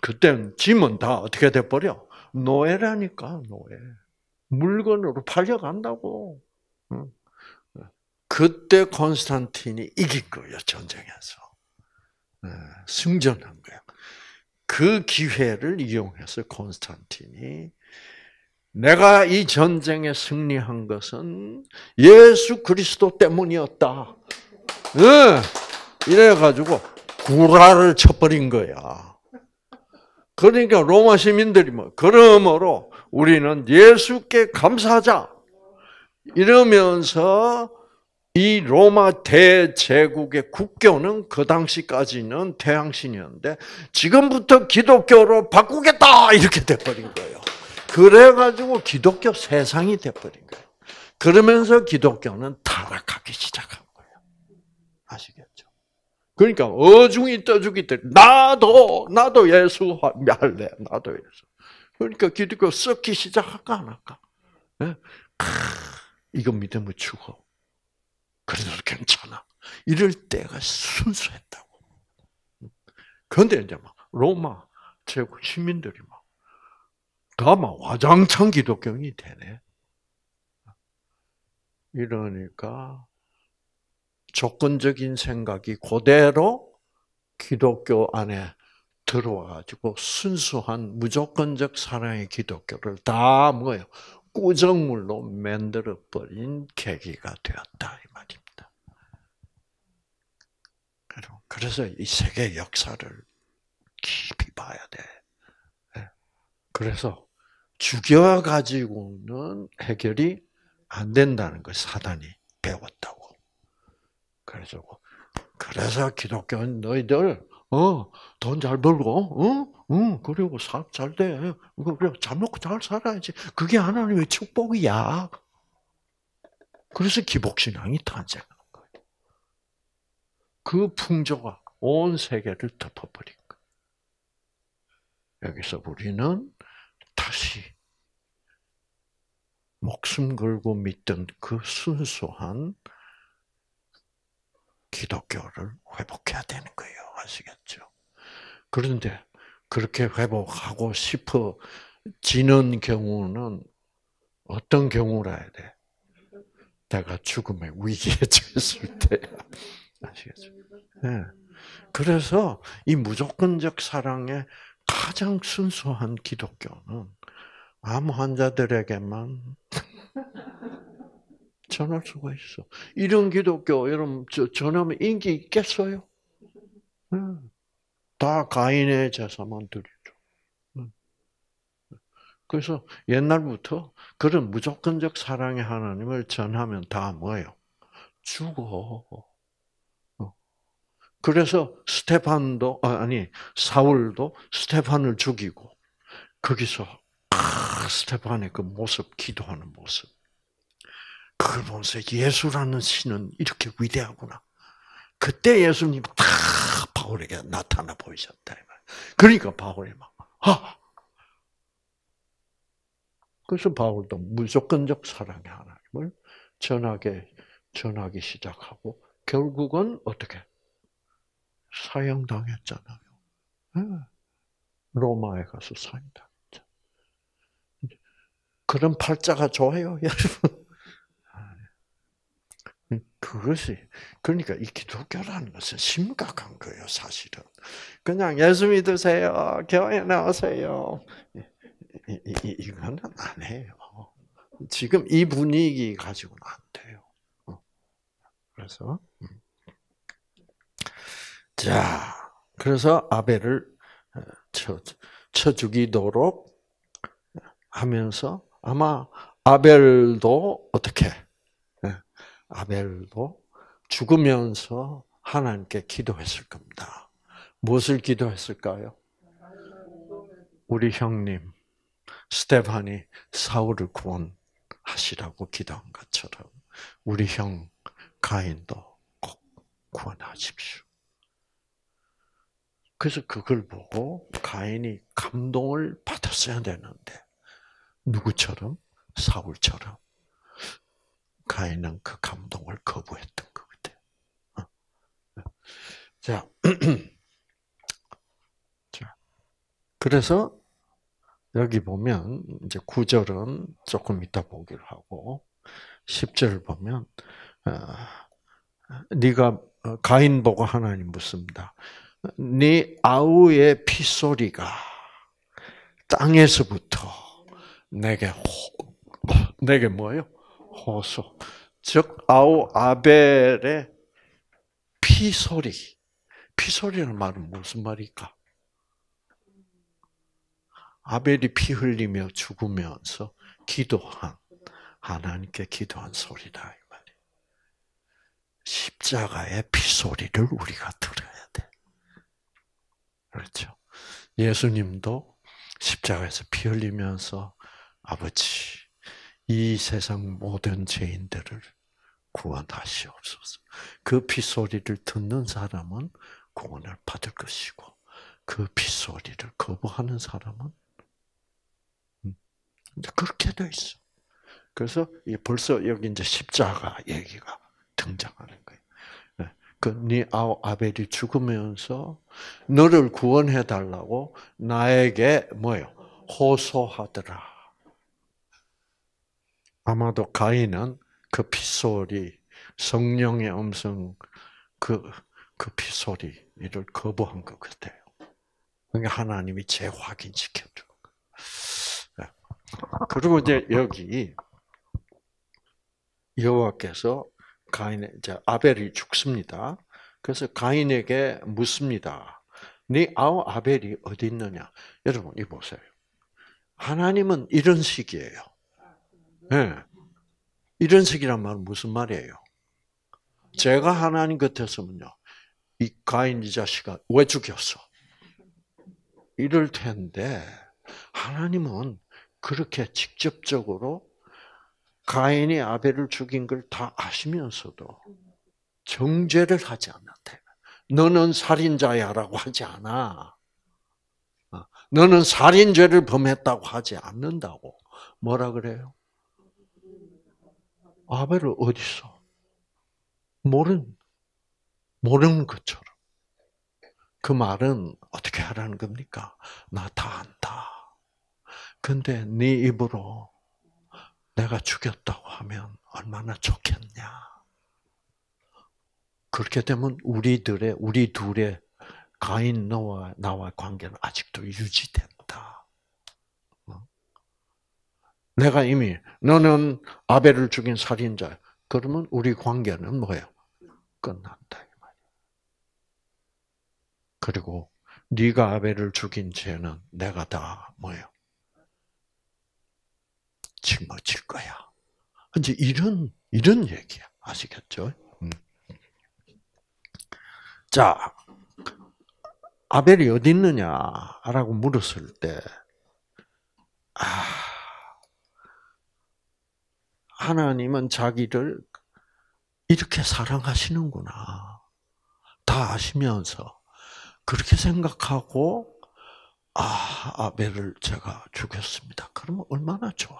그땐 짐은 다 어떻게 돼버려? 노예라니까, 노예. 물건으로 팔려간다고. 그때 콘스탄틴이 이긴 거예요, 전쟁에서. 네, 승전한 거예요. 그 기회를 이용해서 콘스탄틴이 내가 이 전쟁에 승리한 것은 예수 그리스도 때문이었다. 네, 이래가지고 구라를 쳐버린 거야. 그러니까 로마 시민들이 뭐 그러므로 우리는 예수께 감사하자 이러면서 이 로마 대제국의 국교는 그 당시까지는 태양신이었는데 지금부터 기독교로 바꾸겠다 이렇게 돼버린 거예요. 그래가지고 기독교 세상이 돼버린 거예요. 그러면서 기독교는 타락하기 시작한 거예요. 아시겠죠? 그러니까 어중이 떠주기 때 나도 나도 예수 할래 나도 예수. 그러니까 기독교 썩기 시작할까 안 할까? 네? 이거 믿으면 죽어. 그래도 괜찮아. 이럴 때가 순수했다고. 그런데 이제 막 로마 제국 시민들이 막 다막 와장창 기독교인이 되네. 이러니까 조건적인 생각이 그대로 기독교 안에 들어와가지고 순수한 무조건적 사랑의 기독교를 다 뭐예요? 꾸정물로 만들어 버린 계기가 되었다 이 말입니다. 그래서 이 세계 역사를 깊이 봐야 돼. 예. 그래서 죽여 가지고는 해결이 안 된다는 걸 사단이 배웠다고. 그래서 그래서 기독교는 너희들 어 돈 잘 벌고 어 응, 그리고 사업 잘 돼. 그래, 잘 먹고 잘 살아야지. 그게 하나님의 축복이야. 그래서 기복신앙이 탄생한 거예요. 그 풍조가 온 세계를 덮어버린 거예요. 여기서 우리는 다시 목숨 걸고 믿던 그 순수한 기독교를 회복해야 되는 거예요. 아시겠죠? 그런데 그렇게 회복하고 싶어지는 경우는 어떤 경우라 해야 돼? 내가 죽음의 위기에 처했을 때. 아시겠죠? 네. 그래서 이 무조건적 사랑의 가장 순수한 기독교는 암 환자들에게만 전할 수가 있어. 이런 기독교, 여러분, 전하면 인기 있겠어요? 네. 다 가인의 제사만 드리죠. 그래서 옛날부터 그런 무조건적 사랑의 하나님을 전하면 다 뭐예요? 죽어. 어. 그래서 스테판도 아, 아니 사울도 스테판을 죽이고 거기서 아, 스테판의 그 모습 기도하는 모습 그걸 보면서 예수라는 신은 이렇게 위대하구나. 그때 예수님 다 바울에게 나타나 보이셨다. 그러니까 바울이 막, 아! 그래서 바울도 무조건적 사랑의 하나님을 전하게, 전하기 시작하고, 결국은 어떻게? 사형당했잖아요. 네. 로마에 가서 사형당했죠. 그런 팔자가 좋아요, 여러분. 그것이 그러니까 이 기독교라는 것은 심각한 거예요, 사실은. 그냥 예수 믿으세요, 교회 나오세요. 이, 이, 이거는 안 해요. 지금 이 분위기 가지고는 안 돼요. 어. 그래서 음. 자, 그래서 아벨을 어, 쳐, 쳐 죽이도록 하면서 아마 아벨도 어떻게 아벨도 죽으면서 하나님께 기도했을 겁니다. 무엇을 기도했을까요? 우리 형님 스테반이 사울을 구원하시라고 기도한 것처럼 우리 형 가인도 꼭 구원하십시오. 그래서 그걸 보고 가인이 감동을 받았어야 되는데 누구처럼 사울처럼 가인은 그 감동을 거부했던 것 같아요. 어. 자, 자, 그래서 여기 보면 이제 9절은 조금 이따 보기로 하고 10절 보면 어, 네가 어, 가인 보고 하나님 묻습니다. 네 아우의 피소리가 땅에서부터 내게 호, 내게 뭐요? 호소. 즉 아우 아벨의 피소리. 피소리라는 말은 무슨 말일까? 아벨이 피 흘리며 죽으면서 기도한 하나님께 기도한 소리다 이 말이에요. 십자가의 피소리를 우리가 들어야 돼. 그렇죠. 예수님도 십자가에서 피 흘리면서 아버지 이 세상 모든 죄인들을 구원하시옵소서. 그 피소리를 듣는 사람은 구원을 받을 것이고 그 피소리를 거부하는 사람은 그렇게 돼 있어. 그래서 벌써 여기 이제 십자가 얘기가 등장하는 거예요. 네. 그네 아벨이 죽으면서 너를 구원해 달라고 나에게 뭐요 호소하더라. 아마도 가인은 그 핏소리, 성령의 음성, 그, 그 핏소리를 거부한 것 같아요. 그러니까 하나님이 재확인시켜주는 거예요. 그리고 이제 여기 여호와께서 가인 이제 아벨이 죽습니다. 그래서 가인에게 묻습니다. 네 아우 아벨이 어디 있느냐? 여러분 이 보세요. 하나님은 이런 식이에요. 네. 이런 식이란 말은 무슨 말이에요? 제가 하나님 같았으면요. 이 가인 이 자식아 왜 죽였어? 이럴 텐데 하나님은 그렇게 직접적으로 가인이 아벨을 죽인 걸 다 아시면서도 정죄를 하지 않았대. 너는 살인자야라고 하지 않아. 어, 너는 살인죄를 범했다고 하지 않는다고. 뭐라 그래요? 아벨을 어디서 모르는 모르는 것처럼 그 말은 어떻게 하라는 겁니까? 나 다 안다. 근데 네 입으로 내가 죽였다고 하면 얼마나 좋겠냐. 그렇게 되면 우리들의 우리 둘의 가인 너와 나와 관계는 아직도 유지된다. 내가 이미 너는 아벨을 죽인 살인자. 그러면 우리 관계는 뭐예요? 끝난다. 그리고 네가 아벨을 죽인 죄는 내가 다 뭐예요? 짊어질 거야. 이제 이런 이런 얘기야. 아시겠죠? 음. 자, 아벨이 어디 있느냐라고 물었을 때, 아, 하나님은 자기를 이렇게 사랑하시는구나. 다 아시면서 그렇게 생각하고 아, 아벨을 제가 죽였습니다. 그러면 얼마나 좋아.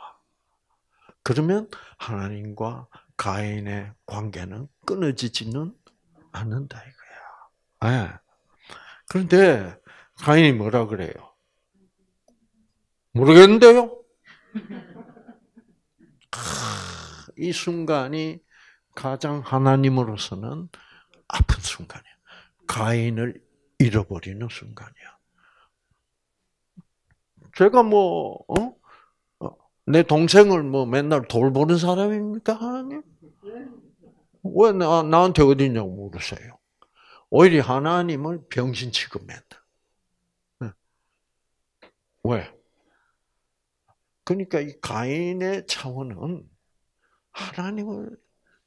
그러면 하나님과 가인의 관계는 끊어지지는 않는다 이거야. 네. 그런데 가인이 뭐라 그래요? 모르겠는데요? 이 순간이 가장 하나님으로서는 아픈 순간이야. 가인을 잃어버리는 순간이야. 제가 뭐, 어? 어? 내 동생을 뭐 맨날 돌보는 사람입니까, 하나님? 왜 나, 나한테 어디냐고 물으세요. 오히려 하나님을 병신 취급한다. 왜? 그러니까 이 가인의 차원은 하나님을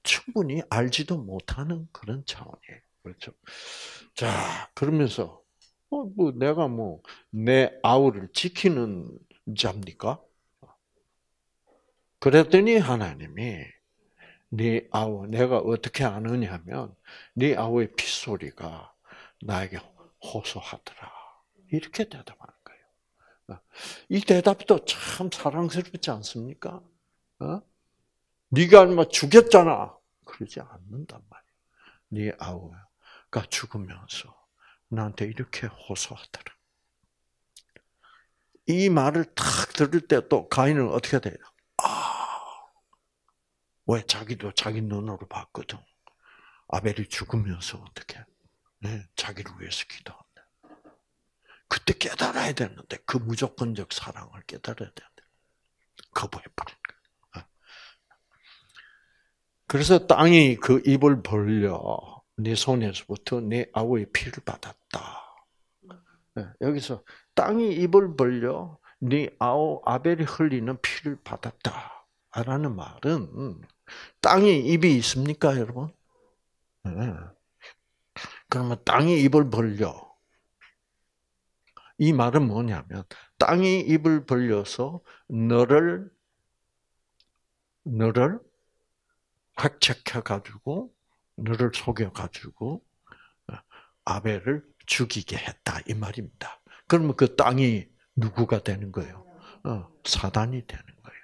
충분히 알지도 못하는 그런 차원이에요. 그렇죠? 자, 그러면서, 어, 뭐, 내가 뭐, 내 아우를 지키는 자입니까? 그랬더니 하나님이, 네 아우, 내가 어떻게 아느냐면, 네 아우의 핏소리가 나에게 호소하더라. 이렇게 대답하는 거예요. 이 대답도 참 사랑스럽지 않습니까? 어? 네가 얼마 죽였잖아. 그러지 않는단 말이야. 네 아우가 죽으면서 나한테 이렇게 호소하더라. 이 말을 탁 들을 때 또 가인은 어떻게 돼요? 아, 왜 자기도 자기 눈으로 봤거든. 아벨이 죽으면서 어떻게? 네, 자기를 위해서 기도한다. 그때 깨달아야 되는데 그 무조건적 사랑을 깨달아야 되는데 거부해버린 거야. 어. 그래서 땅이 그 입을 벌려 네 손에서부터 네 아우의 피를 받았다. 네, 여기서 땅이 입을 벌려 네 아우 아벨이 흘리는 피를 받았다. 라는 말은 땅이 입이 있습니까, 여러분? 네. 그러면 땅이 입을 벌려. 이 말은 뭐냐면 땅이 입을 벌려서 너를 너를 획책해 가지고 너를 속여 가지고 어, 아벨을 죽이게 했다 이 말입니다. 그러면 그 땅이 누구가 되는 거예요? 어, 사단이 되는 거예요.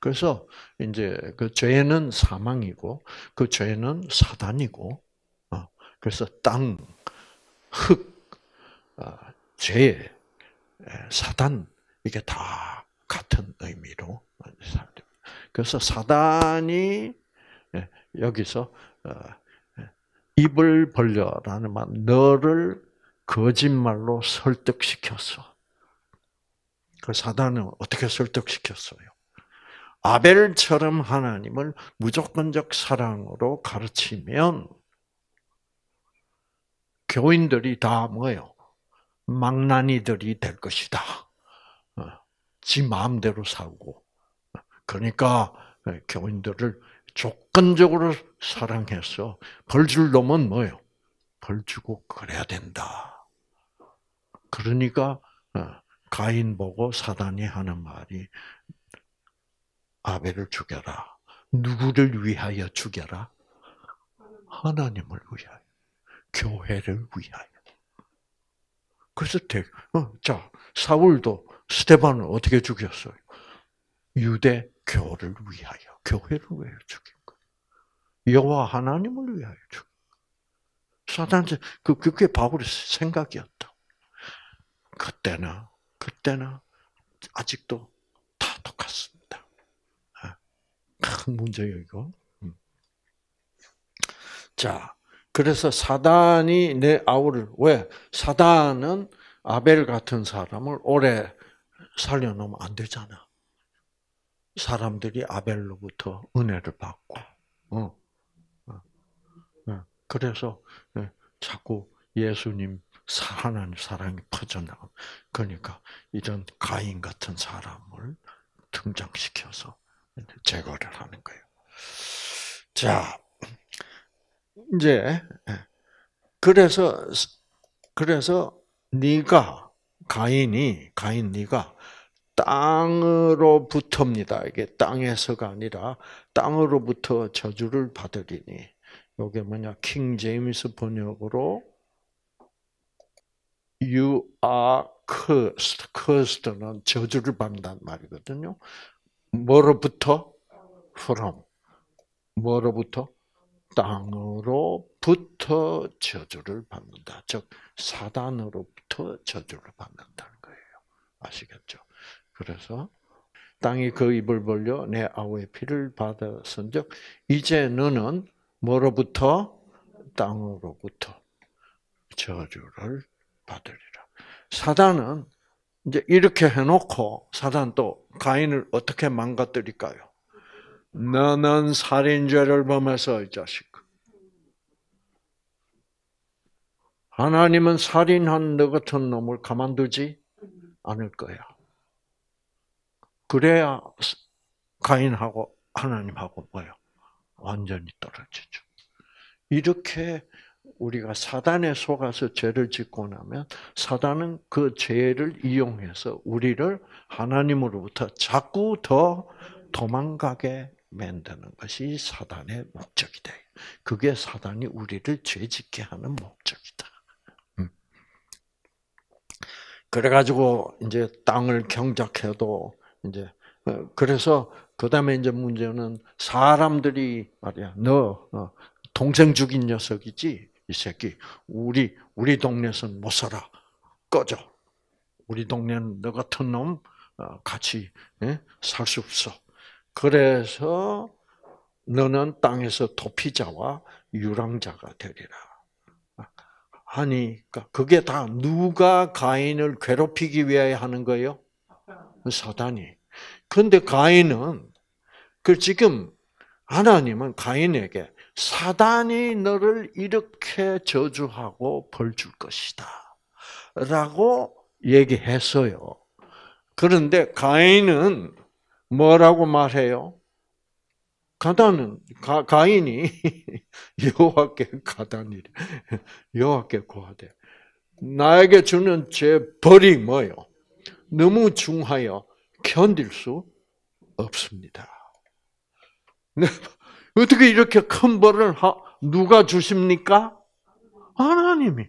그래서 이제 그 죄는 사망이고 그 죄는 사단이고 어, 그래서 땅, 흙, 어, 죄, 사단 이게 다 같은 의미로 그래서 사단이 여기서 입을 벌려라는 말, 너를 거짓말로 설득시켰어. 그 사단은 어떻게 설득시켰어요? 아벨처럼 하나님을 무조건적 사랑으로 가르치면 교인들이 다 뭐예요? 망나니들이 될 것이다. 어, 지 마음대로 살고. 그러니까 교인들을 조건적으로 사랑해서 벌 줄 놈은 뭐예요? 벌 주고 그래야 된다. 그러니까 어, 가인 보고 사단이 하는 말이 아벨을 죽여라. 누구를 위하여 죽여라? 하나님을 위하여. 교회를 위하여. 그래서 대, 어, 자 사울도 스테반을 어떻게 죽였어요? 유대 교를 위하여, 교회를 위하여 죽인 거예요. 여호와 하나님을 위하여 죽인 사단 그 그게 바울의 생각이었다. 그때나 그때나 아직도 다 똑같습니다. 아, 큰 문제예요 이거. 음. 자, 그래서 사단이 내 아우를 왜 사단은 아벨 같은 사람을 오래 살려놓으면 안 되잖아. 사람들이 아벨로부터 은혜를 받고, 어, 어, 어. 그래서 예, 자꾸 예수님 하나님 사랑이 퍼져나가. 그러니까 이런 가인 같은 사람을 등장시켜서 제거를 하는 거예요. 자, 이제 예. 그래서 그래서 네가 가인이 가인 네가 땅으로부터입니다. 이게 땅에서가 아니라 땅으로부터 저주를 받으리니 이게 뭐냐 킹 제임스 번역으로 you are cursed. cursed는 저주를 받는다는 말이거든요. 뭐로부터? from. 뭐로부터? 땅으로부터 저주를 받는다. 즉 사단으로부터 저주를 받는다는 거예요. 아시겠죠? 그래서 땅이 그 입을 벌려 내 아우의 피를 받았은즉 이제 너는 뭐로부터 땅으로부터 저주를 받으리라. 사단은 이제 이렇게 해놓고 사단 또 가인을 어떻게 망가뜨릴까요? 너는 살인죄를 범해서 이 자식. 하나님은 살인한 너 같은 놈을 가만두지 않을 거야. 그래야 가인하고 하나님하고 뭐요? 완전히 떨어지죠. 이렇게 우리가 사단에 속아서 죄를 짓고 나면 사단은 그 죄를 이용해서 우리를 하나님으로부터 자꾸 더 도망가게 만드는 것이 사단의 목적이다. 그게 사단이 우리를 죄짓게 하는 목적이다. 음. 그래가지고 이제 땅을 경작해도 이제 어, 그래서 그 다음에 이제 문제는 사람들이 말이야 너 어, 동생 죽인 녀석이지 이 새끼 우리 우리 동네에서는 못 살아 꺼져 우리 동네는 너 같은 놈 어, 같이 예? 살수 없어. 그래서 너는 땅에서 도피자와 유랑자가 되리라. 하니까 그게 다 누가 가인을 괴롭히기 위하여 하는 거예요? 사단이. 근데 가인은 그 지금 하나님은 가인에게 사단이 너를 이렇게 저주하고 벌 줄 것이다. 라고 얘기했어요. 그런데 가인은 뭐라고 말해요? 가단은 가, 가인이 여호와께 가단이래. 여호와께 구하되 나에게 주는 제 벌이 뭐요? 너무 중하여 견딜 수 없습니다. 네, 어떻게 이렇게 큰 벌을 누가 주십니까? 하나님이.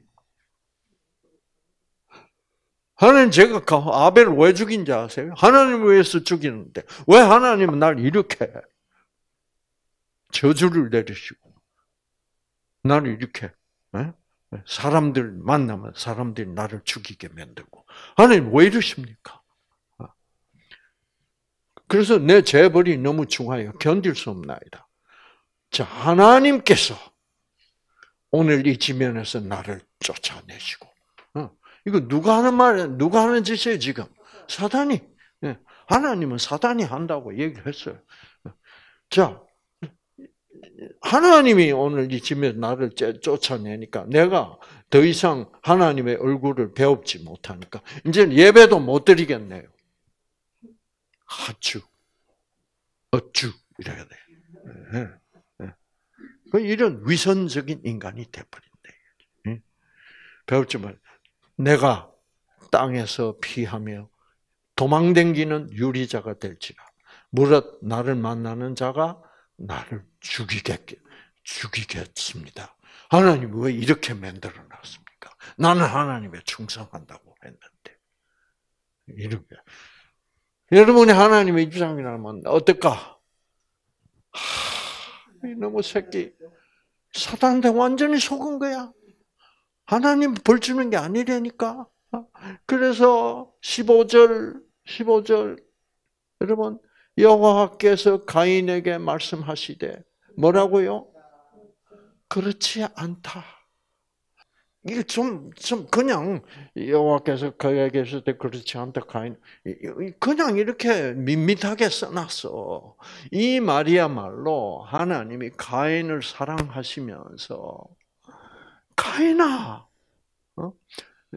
하나님 제가 아벨을 왜 죽인지 아세요? 하나님 위해서 죽이는데 왜 하나님은 날 이렇게 저주를 내리시고 나를 이렇게 에? 사람들 만나면 사람들이 나를 죽이게 만들고 하나님 왜 이러십니까? 그래서 내 재벌이 너무 중하여 견딜 수 없나이다. 자, 하나님께서 오늘 이 지면에서 나를 쫓아내시고, 어, 이거 누가 하는 말, 누가 하는 짓이에요, 지금? 사단이. 예, 하나님은 사단이 한다고 얘기를 했어요. 자, 하나님이 오늘 이 집에 나를 쫓아내니까 내가 더 이상 하나님의 얼굴을 배웁지 못하니까 이제 예배도 못 드리겠네요. 하주, 어쭈 이래야 돼. 네, 네. 이런 위선적인 인간이 돼버린다. 배웠지만 내가 땅에서 피하며 도망댕기는 유리자가 될지라 무릇 나를 만나는 자가 나를 죽이겠 죽이겠습니다. 하나님 왜 이렇게 만들어 놨습니까? 나는 하나님에 충성한다고 했는데 이렇게 여러분이 하나님의 입장이라면 어떨까? 하, 너무 새끼. 사단한테 완전히 속은 거야. 하나님 벌 주는 게 아니라니까. 그래서 15절, 15절, 여러분, 여호와께서 가인에게 말씀하시되, 뭐라고요? 그렇지 않다. 이게 좀, 좀, 그냥, 여호와께서 그에게 있을 때 그렇지 않다, 가인. 그냥 이렇게 밋밋하게 써놨어. 이 말이야말로 하나님이 가인을 사랑하시면서, 가인아! 어?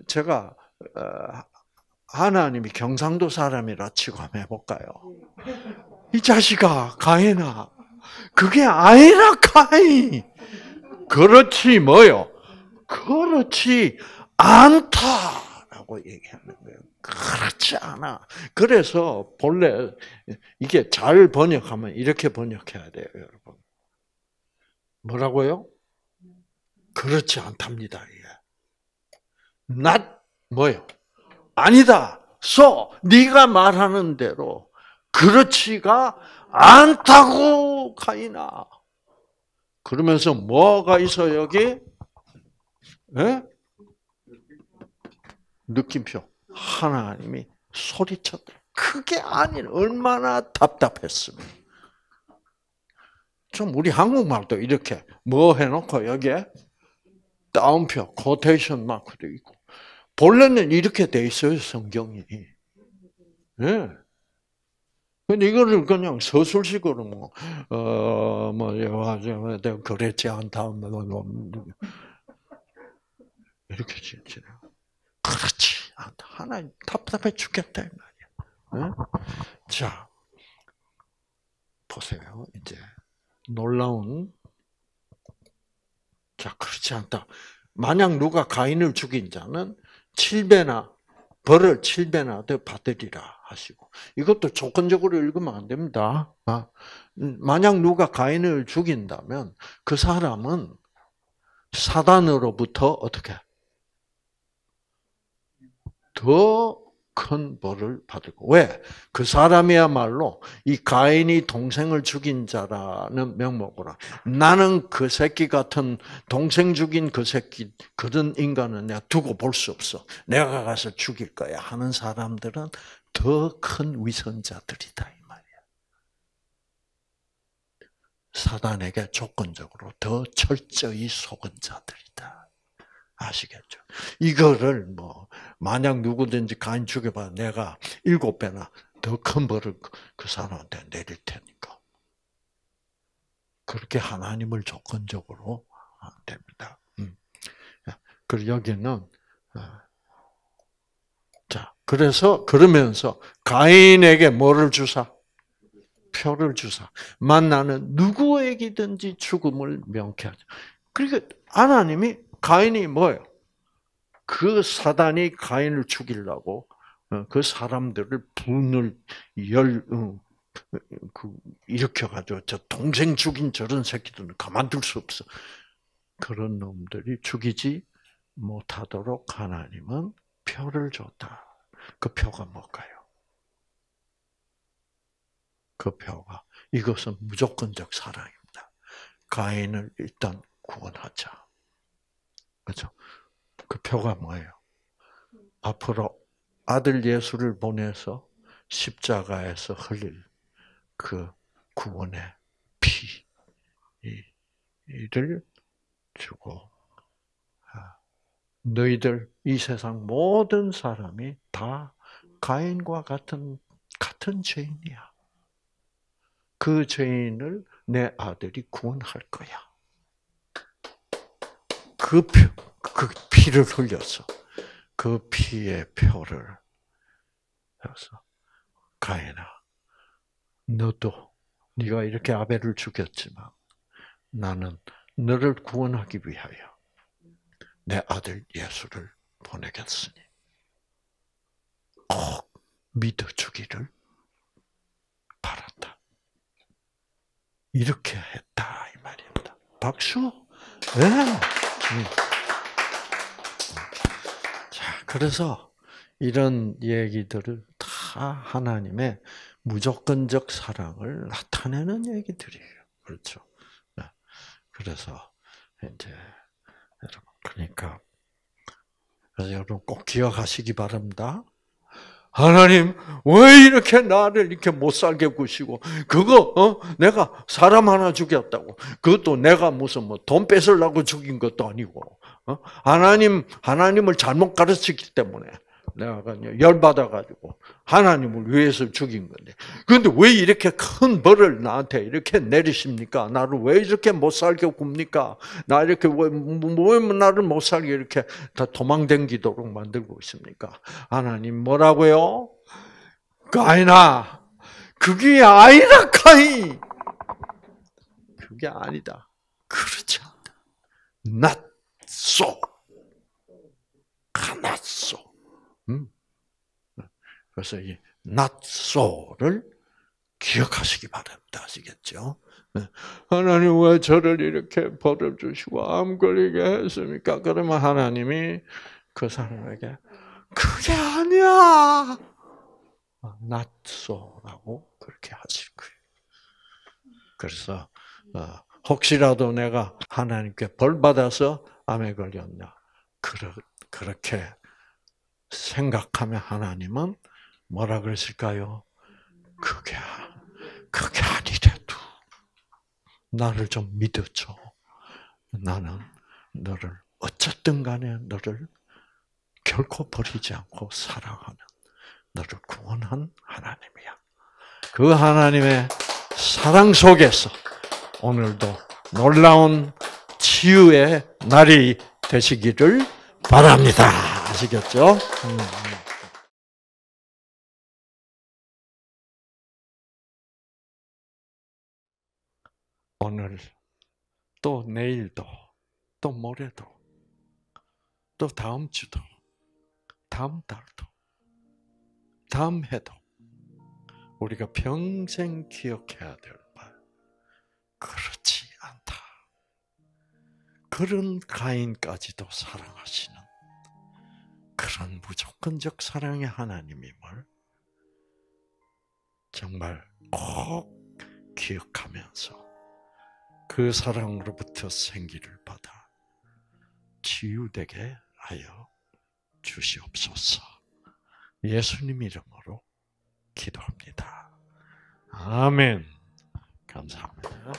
제가, 어, 하나님이 경상도 사람이라 치고 한번 해볼까요? 이 자식아, 가인아. 그게 아니라, 가인! 그렇지, 뭐요? 그렇지 않다라고 얘기하는 거예요. 그렇지 않아. 그래서 본래 이게 잘 번역하면 이렇게 번역해야 돼요, 여러분. 뭐라고요? 그렇지 않답니다. 이게. not 뭐요? 아니다. so 네가 말하는 대로 그렇지가 않다고 가이나. 그러면서 뭐가 있어 여기? 네? 느낌표. 하나님이 소리쳤다. 그게 아닌 얼마나 답답했으면. 좀 우리 한국말도 이렇게 뭐 해놓고 여기에 다운표, 코테이션 마크도 있고. 본래는 이렇게 돼 있어요, 성경이. 예. 네. 근데 이거를 그냥 서술식으로 뭐, 어, 뭐, 그랬지 않다, 뭐, 뭐, 이렇게 지어요. 그렇지. 하나님 답답해 죽겠다 이 말이야. 네? 자, 보세요. 이제 놀라운 자 그렇지 않다. 만약 누가 가인을 죽인 자는 7배나 벌을 7배나 더 받으리라 하시고 이것도 조건적으로 읽으면 안 됩니다. 아, 만약 누가 가인을 죽인다면 그 사람은 사단으로부터 어떻게 더 큰 벌을 받고 왜? 그 사람이야말로 이 가인이 동생을 죽인 자라는 명목으로 나는 그 새끼 같은 동생 죽인 그 새끼 그런 인간은 내가 두고 볼 수 없어. 내가 가서 죽일 거야 하는 사람들은 더 큰 위선자들이다. 사단에게 조건적으로 더 철저히 속은 자들이다. 아시겠죠? 이거를 뭐 만약 누구든지 가인 죽여봐 내가 일곱 배나 더 큰 벌을 그 사람한테 내릴 테니까 그렇게 하나님을 조건적으로 됩니다. 음. 그리고 여기는 어, 자 그래서 그러면서 가인에게 뭐를 주사? 표를 주사. 만나는 누구에게든지 죽음을 명쾌하죠. 그러니까 하나님이 가인이 뭐예요? 그 사단이 가인을 죽이려고 어, 그 사람들을 분을 열 어, 그, 일으켜가지고 저 동생 죽인 저런 새끼들은 가만둘 수 없어. 그런 놈들이 죽이지 못하도록 하나님은 표를 줬다. 그 표가 뭘까요? 그 표가 이것은 무조건적 사랑입니다. 가인을 일단 구원하자. 그렇죠? 그 표가 뭐예요? 앞으로 아들 예수를 보내서 십자가에서 흘릴 그 구원의 피를 주고 아, 너희들 이 세상 모든 사람이 다 가인과 같은 같은 죄인이야. 그 죄인을 내 아들이 구원할 거야. 그, 표, 그 피를 흘려서 그 피의 표를 해서 가인아 너도 네가 이렇게 아벨을 죽였지만 나는 너를 구원하기 위하여 내 아들 예수를 보내겠으니 꼭 믿어주기를 바란다. 이렇게 했다 이 말입니다. 박수. 네. 음. 자, 그래서 이런 얘기들을 다 하나님의 무조건적 사랑을 나타내는 얘기들이에요. 그렇죠. 네. 그래서 이제 여러분 그러니까 여러분 꼭 기억하시기 바랍니다. 하나님 왜 이렇게 나를 이렇게 못 살게 구시고 그거 어? 내가 사람 하나 죽였다고. 그것도 내가 무슨 뭐 돈 뺏으려고 죽인 것도 아니고 어? 하나님 하나님을 잘못 가르치기 때문에 내가 열받아가지고 하나님을 위해서 죽인 건데. 그런데 왜 이렇게 큰 벌을 나한테 이렇게 내리십니까? 나를 왜 이렇게 못 살게 굽니까? 나 이렇게 왜, 왜 나를 못 살게 이렇게 다 도망댕기도록 만들고 있습니까? 하나님 뭐라고요? 가인아, 그게 아니라 가인. 그게 아니다. 그렇지 않다. not so. not so. 음. 그래서 이 not so를 기억하시기 바랍니다. 아시겠죠? 네. 하나님 왜 저를 이렇게 벌을 주시고 암 걸리게 했습니까? 그러면 하나님이 그 사람에게 그게 아니야. not so라고 그렇게 하실 거예요. 그래서 어, 혹시라도 내가 하나님께 벌 받아서 암에 걸렸냐? 그렇게 생각하면 하나님은 뭐라 그랬을까요? 그게, 그게 아니래도 나를 좀 믿어줘. 나는 너를 어쨌든 간에 너를 결코 버리지 않고 사랑하는 너를 구원한 하나님이야. 그 하나님의 사랑 속에서 오늘도 놀라운 치유의 날이 되시기를 바랍니다. 아시겠죠? 음, 음. 오늘 또 내일도 또 모레도 또 다음 주도 다음 달도 다음 해도 우리가 평생 기억해야 될 말. 그렇지 않다. 그런 가인까지도 사랑하시는 그런 무조건적 사랑의 하나님임을 정말 꼭 기억하면서 그 사랑으로부터 생기를 받아 치유되게 하여 주시옵소서. 예수님 이름으로 기도합니다. 아멘. 감사합니다.